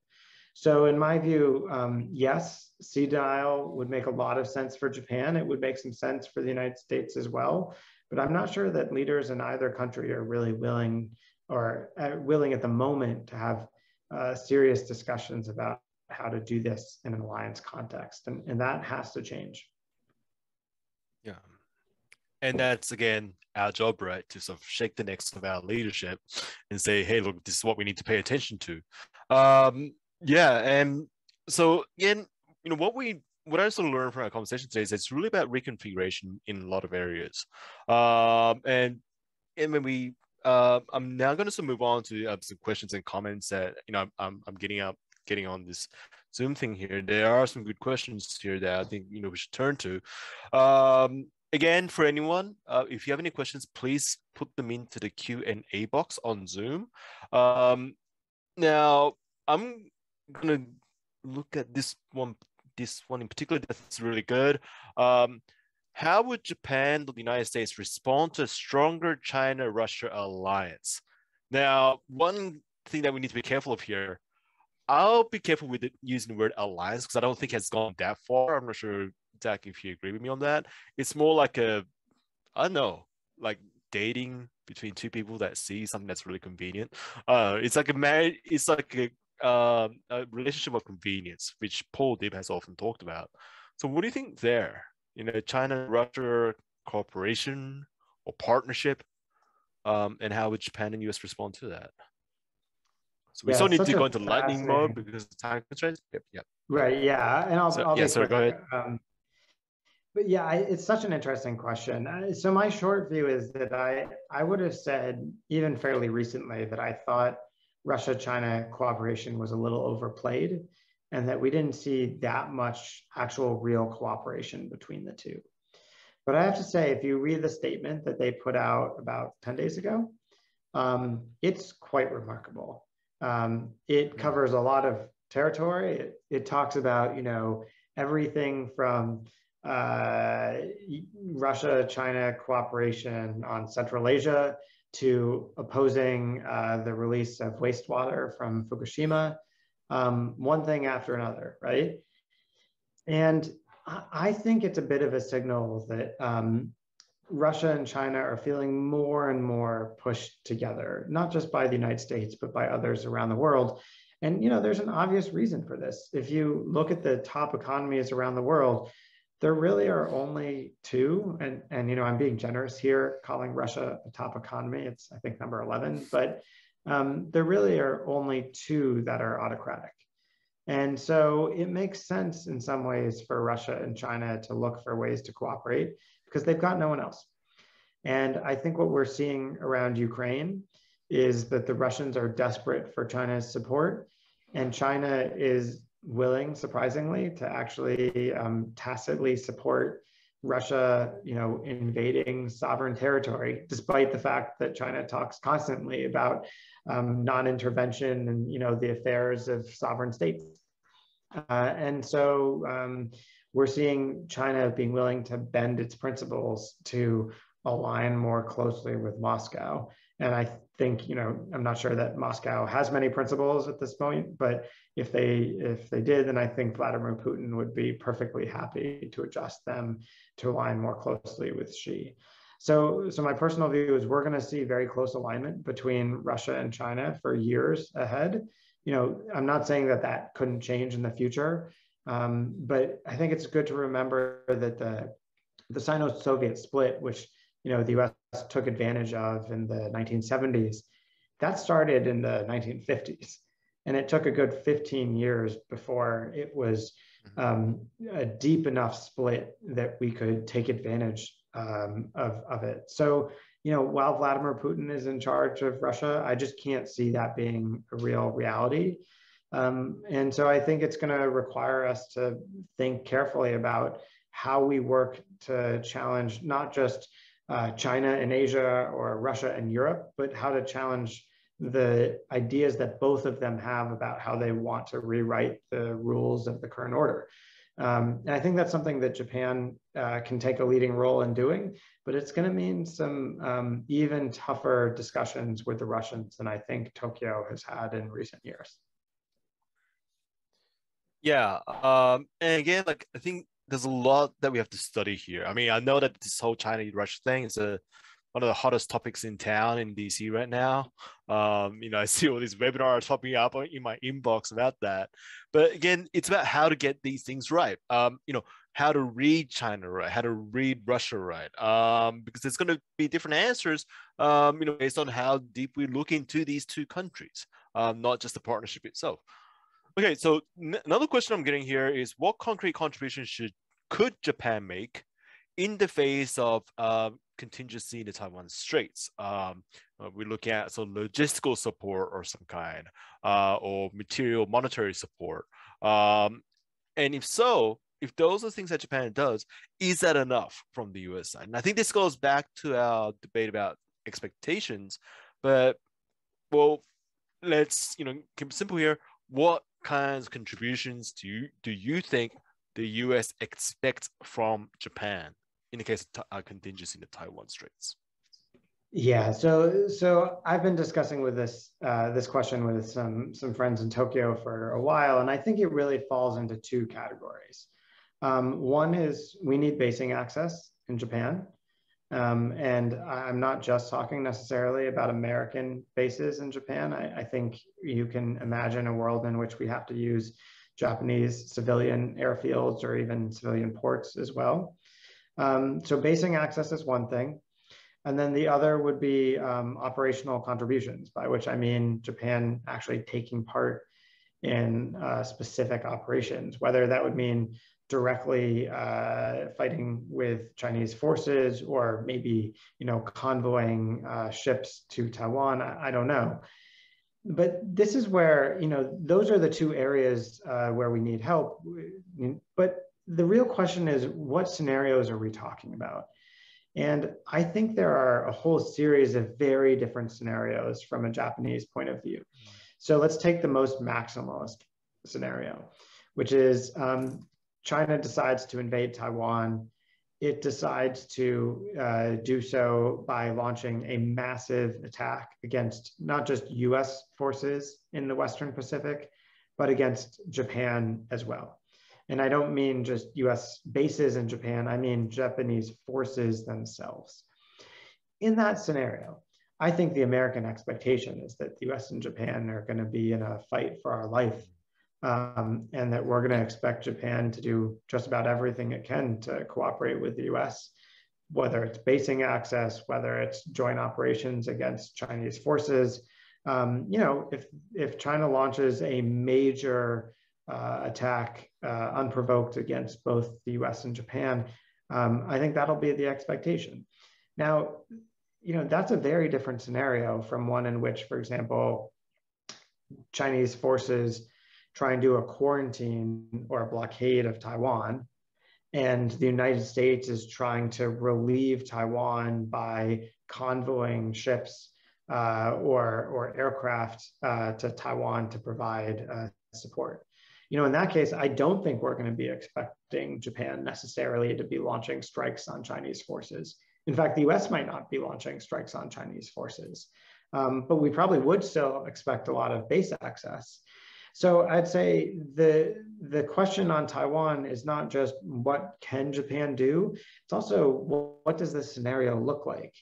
So in my view, um, yes, denial would make a lot of sense for Japan. It would make some sense for the United States as well. But I'm not sure that leaders in either country are really willing or uh, willing at the moment to have uh, serious discussions about how to do this in an alliance context. And, and that has to change. Yeah. And that's again our job, right, to sort of shake the necks of our leadership and say, hey, look, this is what we need to pay attention to. Um, yeah, and so again, you know, what we what I sort of learned from our conversation today is it's really about reconfiguration in a lot of areas. Um, and and when we uh, I'm now going to sort of move on to uh, some questions and comments that you know I'm I'm getting up getting on this Zoom thing here. There are some good questions here that I think you know we should turn to. Um, again, for anyone, uh, if you have any questions, please put them into the Q&A box on Zoom. Um, now, I'm going to look at this one, this one in particular that's really good. Um, how would Japan or the United States respond to a stronger China-Russia alliance? Now, one thing that we need to be careful of here, I'll be careful with it, using the word alliance because I don't think it's gone that far. I'm not sure, Zack, if you agree with me on that. It's more like a, I don't know, like dating between two people that see something that's really convenient. Uh, it's like a marriage. It's like a, uh, a relationship of convenience, which Paul Dibb has often talked about. So, what do you think there? You know, China Russia cooperation or partnership, um, and how would Japan and US respond to that? So we yeah, still need to go into lightning mode because of time constraints. Yep. yep. Right. Yeah. And I'll, so, I'll yeah, sorry, go ahead. Um, but yeah, I, it's such an interesting question. So my short view is that I I would have said even fairly recently that I thought Russia-China cooperation was a little overplayed, and that we didn't see that much actual real cooperation between the two. But I have to say, if you read the statement that they put out about 10 days ago, um, it's quite remarkable. Um, it covers a lot of territory. It, it talks about, you know, everything from uh, Russia China cooperation on Central Asia to opposing uh, the release of wastewater from Fukushima, um, one thing after another, right? And I think it's a bit of a signal that um, Russia and China are feeling more and more pushed together, not just by the United States, but by others around the world. And you know, there's an obvious reason for this. If you look at the top economies around the world, there really are only two, and, and you know, I'm being generous here, calling Russia a top economy. It's, I think, number 11, but um, there really are only two that are autocratic. And so it makes sense in some ways for Russia and China to look for ways to cooperate because they've got no one else. And I think what we're seeing around Ukraine is that the Russians are desperate for China's support, and China is willing, surprisingly, to actually um, tacitly support Russia, you know, invading sovereign territory, despite the fact that China talks constantly about um, non-intervention and you know the affairs of sovereign states. Uh, and so um, we're seeing China being willing to bend its principles to align more closely with Moscow. And I think, you know, I'm not sure that Moscow has many principles at this point, but if they if they did, then I think Vladimir Putin would be perfectly happy to adjust them to align more closely with Xi. So, so my personal view is we're going to see very close alignment between Russia and China for years ahead. You know, I'm not saying that that couldn't change in the future, um, but I think it's good to remember that the the Sino-Soviet split, which you know the U.S. took advantage of in the 1970s, that started in the 1950s, and it took a good 15 years before it was mm-hmm. um, a deep enough split that we could take advantage um, of, of it. So you know, while Vladimir Putin is in charge of Russia, I just can't see that being a real reality. Um, and so I think it's going to require us to think carefully about how we work to challenge not just uh, China and Asia or Russia and Europe, but how to challenge the ideas that both of them have about how they want to rewrite the rules of the current order. Um, and I think that's something that Japan uh, can take a leading role in doing, but it's going to mean some um, even tougher discussions with the Russians than I think Tokyo has had in recent years. Yeah, um, and again, like I think there's a lot that we have to study here. I mean, I know that this whole China Russia thing is a one of the hottest topics in town in DC right now. Um, you know, I see all these webinars popping up in my inbox about that. But again, it's about how to get these things right. Um, you know, how to read China right, how to read Russia right, um, because there's going to be different answers, um, you know, based on how deep we look into these two countries, um, not just the partnership itself. Okay, so another question I'm getting here is what concrete contribution should could Japan make in the face of uh, contingency in the Taiwan Straits? Um, uh, we look at so logistical support or some kind, uh, or material monetary support. Um, and if so, if those are things that Japan does, is that enough from the US side? And I think this goes back to our debate about expectations, but well, let's you know keep simple here. What kinds of contributions do you do you think the US expects from Japan in the case of uh, contingency in the Taiwan Straits? Yeah, so so I've been discussing with this uh, this question with some some friends in Tokyo for a while, and I think it really falls into two categories. Um, one is we need basing access in Japan, um, and I'm not just talking necessarily about American bases in Japan. I, I, think you can imagine a world in which we have to use Japanese civilian airfields or even civilian ports as well. Um, so basing access is one thing. And then the other would be um, operational contributions, by which I mean Japan actually taking part in uh, specific operations, whether that would mean directly uh, fighting with Chinese forces or maybe you know convoying uh, ships to Taiwan. I, I, don't know. But this is where you know those are the two areas uh, where we need help. But the real question is, what scenarios are we talking about? And I think there are a whole series of very different scenarios from a Japanese point of view. So let's take the most maximalist scenario, which is um, China decides to invade Taiwan. It decides to uh, do so by launching a massive attack against not just US forces in the Western Pacific, but against Japan as well. And I don't mean just US bases in Japan, I mean Japanese forces themselves. In that scenario, I think the American expectation is that the US and Japan are going to be in a fight for our life um, and that we're going to expect Japan to do just about everything it can to cooperate with the US, whether it's basing access, whether it's joint operations against Chinese forces. Um, you know, if, if China launches a major uh, attack uh, unprovoked against both the US and Japan, um, I think that'll be the expectation. Now, you know, that's a very different scenario from one in which, for example, Chinese forces try and do a quarantine or a blockade of Taiwan. And the United States is trying to relieve Taiwan by convoying ships uh, or, or aircraft uh, to Taiwan to provide uh, support. You know, in that case, I don't think we're going to be expecting Japan necessarily to be launching strikes on Chinese forces. In fact, the US might not be launching strikes on Chinese forces, um, but we probably would still expect a lot of base access. So I'd say the the question on Taiwan is not just what can Japan do, it's also what does this scenario look like?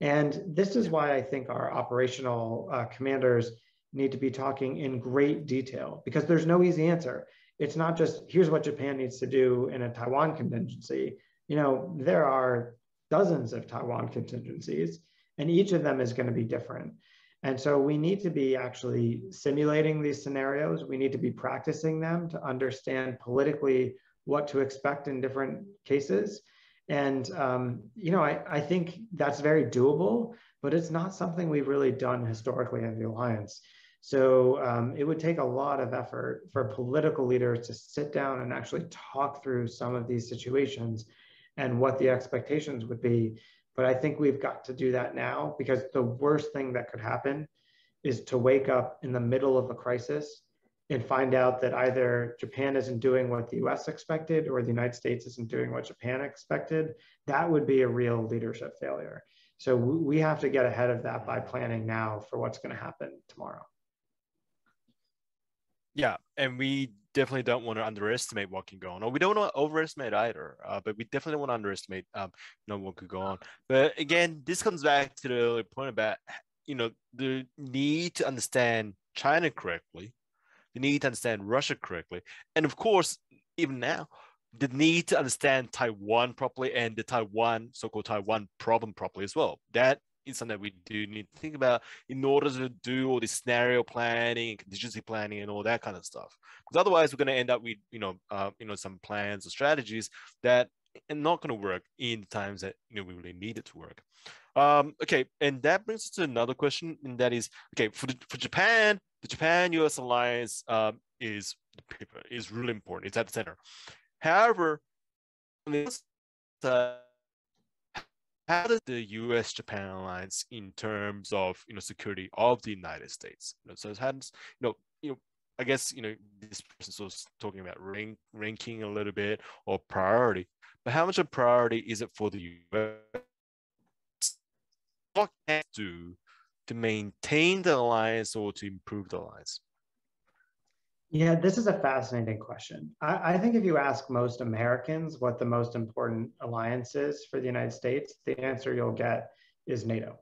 And this is why I think our operational uh, commanders need to be talking in great detail because there's no easy answer. It's not just here's what Japan needs to do in a Taiwan contingency. You know, there are dozens of Taiwan contingencies, and each of them is going to be different. And so we need to be actually simulating these scenarios. We need to be practicing them to understand politically what to expect in different cases. And, um, you know, I, I think that's very doable, but it's not something we've really done historically in the Alliance. So um, it would take a lot of effort for political leaders to sit down and actually talk through some of these situations and what the expectations would be but I think we've got to do that now because the worst thing that could happen is to wake up in the middle of a crisis and find out that either Japan isn't doing what the US expected or the United States isn't doing what Japan expected. That would be a real leadership failure. So we have to get ahead of that by planning now for what's going to happen tomorrow. Yeah, and we definitely don't want to underestimate what can go on, or we don't want to overestimate either. Uh, but we definitely don't want to underestimate, um, you know, what could go on. But again, this comes back to the point about, you know, the need to understand China correctly, the need to understand Russia correctly, and of course, even now, the need to understand Taiwan properly and the Taiwan so-called Taiwan problem properly as well. That is something that we do need to think about in order to do all this scenario planning and contingency planning and all that kind of stuff. Because otherwise, we're going to end up with you know uh, you know some plans or strategies that are not going to work in the times that you know we really need it to work. Um, okay, and that brings us to another question, and that is okay for the, for Japan, the Japan-U.S. alliance um, is is really important. It's at the center. However, on the other how does the U.S. Japan alliance in terms of you know security of the United States? You know, so it has you know you know I guess you know this person was talking about rank, ranking a little bit or priority, but how much a priority is it for the US? What can do to maintain the alliance or to improve the alliance? Yeah, this is a fascinating question. I, I, think if you ask most Americans what the most important alliance is for the United States, the answer you'll get is NATO.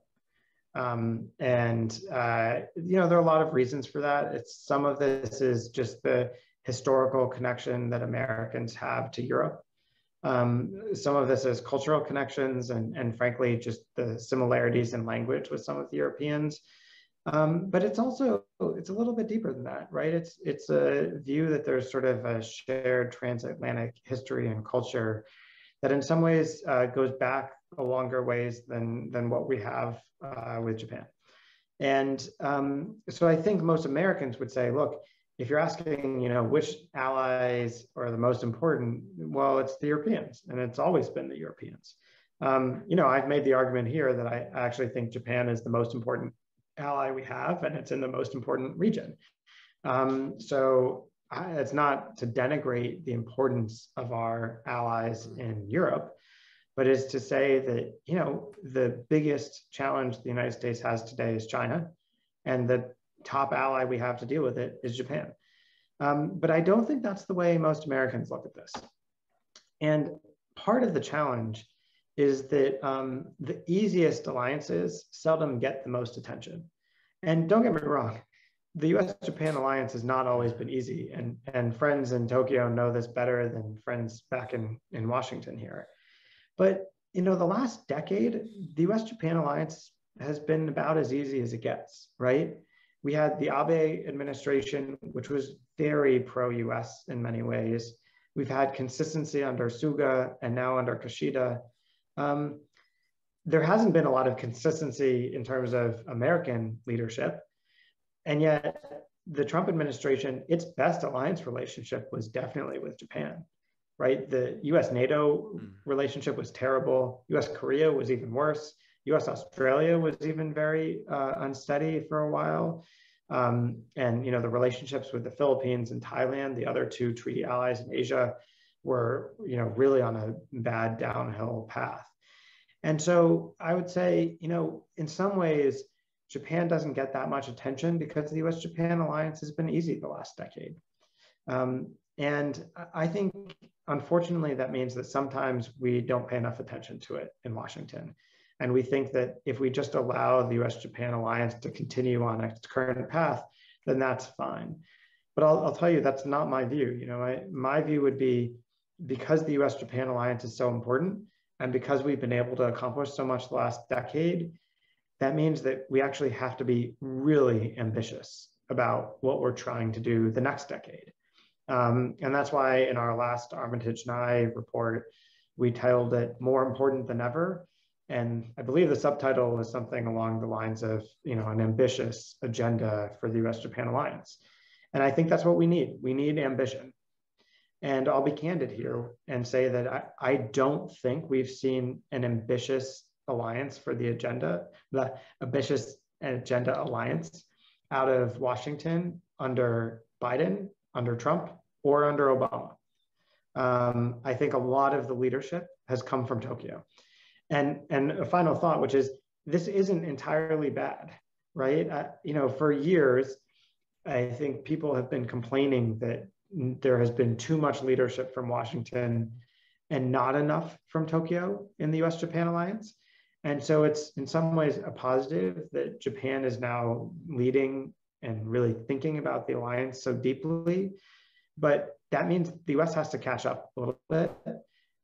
Um, and uh, you know there are a lot of reasons for that. It's some of this is just the historical connection that Americans have to Europe. Um, some of this is cultural connections, and and frankly just the similarities in language with some of the Europeans. Um, but it's also it's a little bit deeper than that, right? It's it's a view that there's sort of a shared transatlantic history and culture that in some ways uh, goes back a longer ways than, than what we have uh, with Japan. And um, so I think most Americans would say, look, if you're asking, you know, which allies are the most important, well, it's the Europeans, and it's always been the Europeans. Um, you know, I've made the argument here that I actually think Japan is the most important ally we have, and it's in the most important region. Um, so it's not to denigrate the importance of our allies in Europe, but is to say that you know the biggest challenge the United States has today is China, and the top ally we have to deal with it is Japan. Um, but I don't think that's the way most Americans look at this. And part of the challenge is that um, the easiest alliances seldom get the most attention. And don't get me wrong, the US Japan alliance has not always been easy. And, and friends in Tokyo know this better than friends back in, in Washington here. But you know, the last decade, the US Japan alliance has been about as easy as it gets, right? We had the Abe administration, which was very pro US in many ways. We've had consistency under Suga and now under Kishida. Um, there hasn't been a lot of consistency in terms of American leadership. And yet, the Trump administration, its best alliance relationship was definitely with Japan, right? The US NATO mm. relationship was terrible. US Korea was even worse. US Australia was even very uh, unsteady for a while. Um, and you know the relationships with the Philippines and Thailand, the other two treaty allies in Asia, were you know really on a bad downhill path. And so I would say, you know, in some ways, Japan doesn't get that much attention because the US Japan alliance has been easy the last decade. Um, and I think, unfortunately, that means that sometimes we don't pay enough attention to it in Washington. And we think that if we just allow the US Japan alliance to continue on its current path, then that's fine. But I'll, I'll tell you, that's not my view. You know, I, my view would be because the US Japan alliance is so important, and because we've been able to accomplish so much the last decade, that means that we actually have to be really ambitious about what we're trying to do the next decade. Um, and that's why in our last Armitage Nye report, we titled it More Important Than Ever. And I believe the subtitle was something along the lines of, you know, an ambitious agenda for the US-Japan alliance. And I think that's what we need. We need ambition. And I'll be candid here and say that I, I don't think we've seen an ambitious alliance for the agenda, the ambitious agenda alliance out of Washington under Biden, under Trump, or under Obama. Um, I think a lot of the leadership has come from Tokyo. And, and a final thought, which is this isn't entirely bad, right? Uh, you know, for years, I think people have been complaining that there has been too much leadership from Washington and not enough from Tokyo in the US Japan alliance. And so it's in some ways a positive that Japan is now leading and really thinking about the alliance so deeply. But that means the US has to catch up a little bit.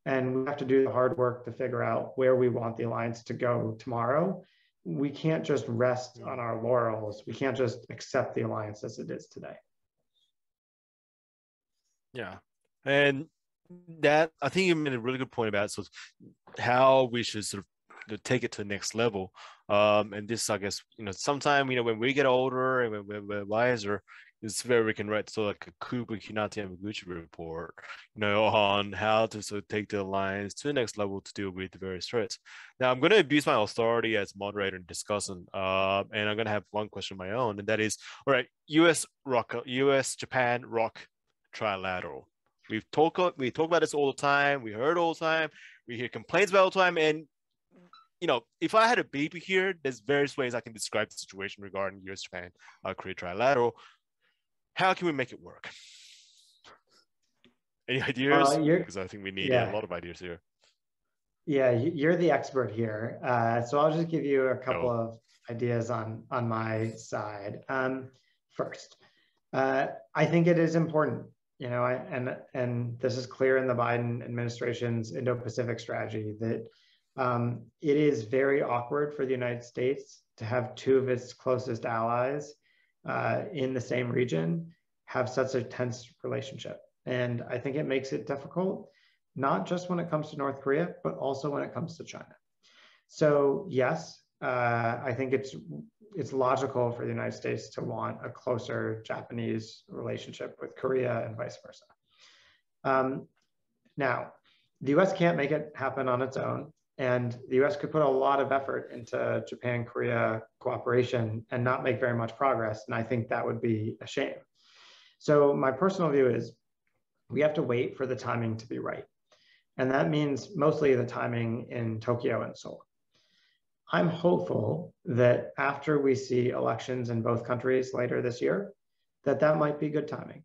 And we have to do the hard work to figure out where we want the alliance to go tomorrow. We can't just rest on our laurels. We can't just accept the alliance as it is today. Yeah. And that I think you made a really good point about so how we should sort of take it to the next level. Um, and this, I guess, you know, sometime, you know, when we get older and when we're, wiser, it's where we can write so like a Cooper Hinata Yamaguchi report, you know, on how to sort of take the alliance to the next level to deal with the various threats. Now I'm going to abuse my authority as moderator and discussant, uh, and I'm going to have one question of my own, and that is, all right, U.S. ROK, U.S. Japan ROK trilateral. We've talked we talk about this all the time. We heard all the time. We hear complaints about all the time, and you know, if I had a baby here, there's various ways I can describe the situation regarding U.S. Japan uh, Korea trilateral how can we make it work? Any ideas? Uh, because I think we need yeah. a lot of ideas here. Yeah, you're the expert here. Uh, so I'll just give you a couple oh. of ideas on, on my side. Um, first, uh, I think it is important, you know, I, and, and this is clear in the Biden administration's Indo-Pacific strategy that um, it is very awkward for the United States to have two of its closest allies uh, in the same region have such a tense relationship. And I think it makes it difficult, not just when it comes to North Korea, but also when it comes to China. So yes, uh, I think it's it's logical for the United States to want a closer Japanese relationship with Korea and vice versa. Um, now, the U.S. can't make it happen on its own. And the US could put a lot of effort into Japan Korea cooperation and not make very much progress. And I think that would be a shame. So, my personal view is we have to wait for the timing to be right. And that means mostly the timing in Tokyo and Seoul. I'm hopeful that after we see elections in both countries later this year, that that might be good timing,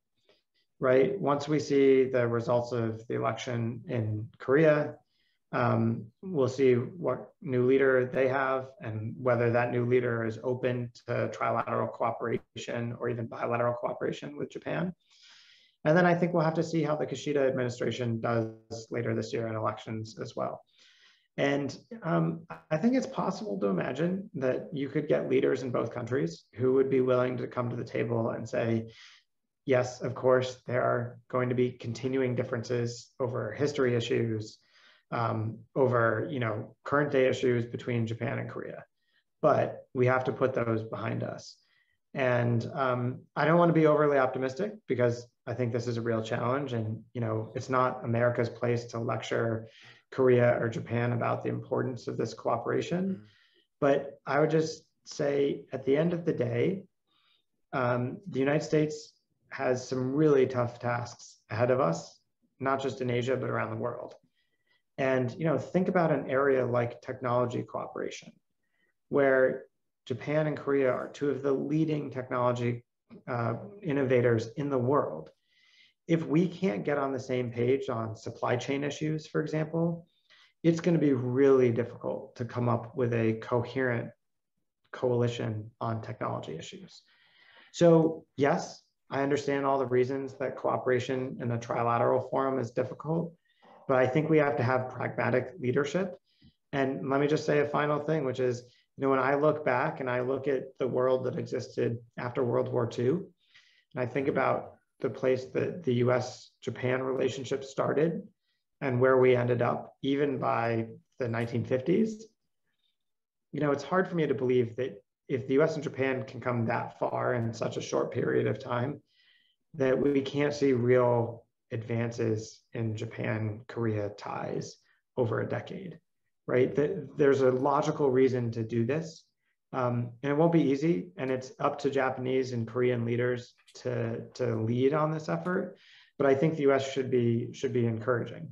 right? Once we see the results of the election in Korea, um, we'll see what new leader they have and whether that new leader is open to trilateral cooperation or even bilateral cooperation with Japan. And then I think we'll have to see how the Kishida administration does later this year in elections as well. And um, I think it's possible to imagine that you could get leaders in both countries who would be willing to come to the table and say, yes, of course, there are going to be continuing differences over history issues, um, over you know current day issues between Japan and Korea, but we have to put those behind us. And um, I don't want to be overly optimistic because I think this is a real challenge, and you know it's not America's place to lecture Korea or Japan about the importance of this cooperation. Mm-hmm. But I would just say at the end of the day, um, the United States has some really tough tasks ahead of us, not just in Asia, but around the world. And you know, think about an area like technology cooperation, where Japan and Korea are two of the leading technology uh, innovators in the world. If we can't get on the same page on supply chain issues, for example, it's going to be really difficult to come up with a coherent coalition on technology issues. So, yes, I understand all the reasons that cooperation in a trilateral forum is difficult. But I think we have to have pragmatic leadership. And let me just say a final thing, which is, you know, when I look back and I look at the world that existed after World War II, and I think about the place that the US Japan relationship started and where we ended up, even by the 1950s, you know, it's hard for me to believe that if the US and Japan can come that far in such a short period of time, that we can't see real advances in Japan Korea ties over a decade, right? That there's a logical reason to do this. Um, and it won't be easy, and it's up to Japanese and Korean leaders to, to lead on this effort. But I think the US should be should be encouraging.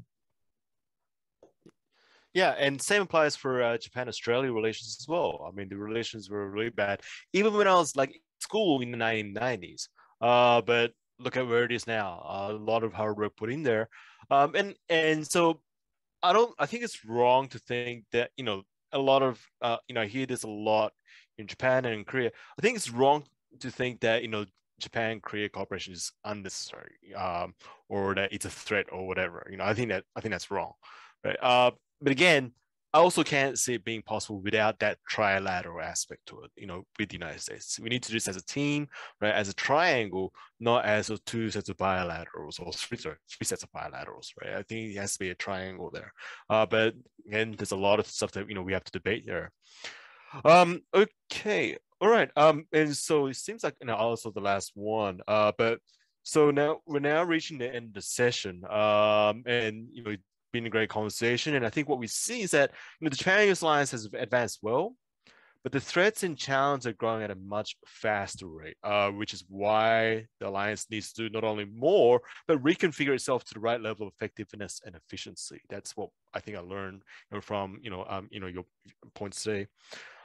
Yeah, and same applies for uh, Japan-Australia relations as well. I mean, the relations were really bad, even when I was like school in the 1990s. Uh, but look at where it is now. Uh, a lot of hard work put in there, um, and and so I don't. I think it's wrong to think that you know a lot of uh, you know I hear this a lot in Japan and in Korea. I think it's wrong to think that you know Japan Korea cooperation is unnecessary um, or that it's a threat or whatever. You know, I think that I think that's wrong. Right. Uh, but again, I also can't see it being possible without that trilateral aspect to it, you know, with the United States. We need to do this as a team, right, as a triangle, not as a two sets of bilaterals or three, sorry, three sets of bilaterals, right? I think it has to be a triangle there. Uh, but again, there's a lot of stuff that, you know, we have to debate there. Um, okay, All right. Um, and so it seems like you know, also the last one. Uh, but so now we're now reaching the end of the session. Um, and you know, been a great conversation. And I think what we see is that you know the Japan-US Alliance has advanced well, but the threats and challenges are growing at a much faster rate, uh, which is why the alliance needs to do not only more, but reconfigure itself to the right level of effectiveness and efficiency. That's what I think I learned from you know um, you know your points today.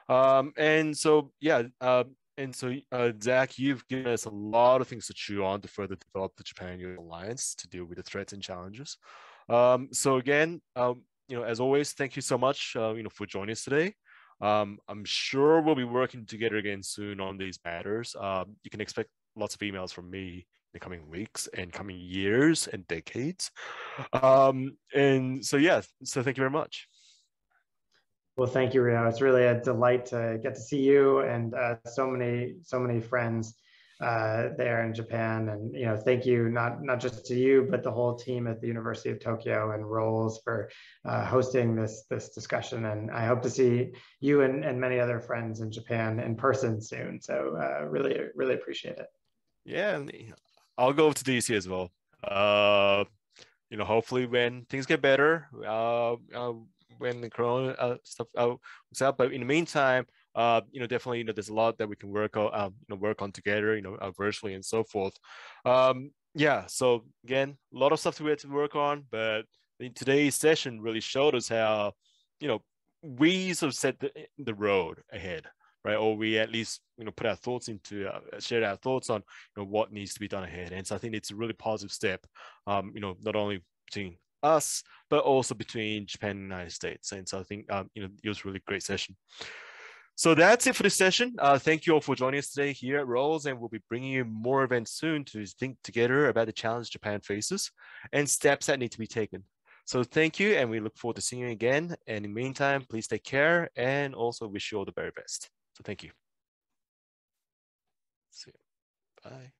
Um, and so yeah, uh, and so uh, Zack, you've given us a lot of things to chew on to further develop the Japan-US alliance to deal with the threats and challenges. Um, so again, um, you know, as always, thank you so much, uh, you know, for joining us today. Um, I'm sure we'll be working together again soon on these matters. Um, you can expect lots of emails from me in the coming weeks and coming years and decades. Um, and so, yeah, so thank you very much. Well, thank you, Ryo. It's really a delight to get to see you and uh, so many, so many friends uh, there in Japan. And you know, thank you not not just to you, but the whole team at the University of Tokyo and ROLES for uh, hosting this this discussion. And I hope to see you and, and many other friends in Japan in person soon. So uh, really, really appreciate it. Yeah, I'll go to DC as well. Uh, you know, hopefully when things get better, uh, uh when the corona uh, stuff out, out. But in the meantime, uh, you know, definitely, you know, there's a lot that we can work on, um, you know, work on together, you know, uh, virtually and so forth. Um, yeah. So again, a lot of stuff we had to work on, but today's session really showed us how, you know, we sort of set the, the road ahead, right? Or we at least, you know, put our thoughts into, uh, share our thoughts on, you know, what needs to be done ahead. And so I think it's a really positive step, um, you know, not only between us, but also between Japan and the United States. And so I think, um, you know, it was really great session. So that's it for this session. Uh, thank you all for joining us today here at ROLES, and we'll be bringing you more events soon to think together about the challenge Japan faces and steps that need to be taken. So thank you, and we look forward to seeing you again. And in the meantime, please take care and also wish you all the very best. So thank you. See you. Bye.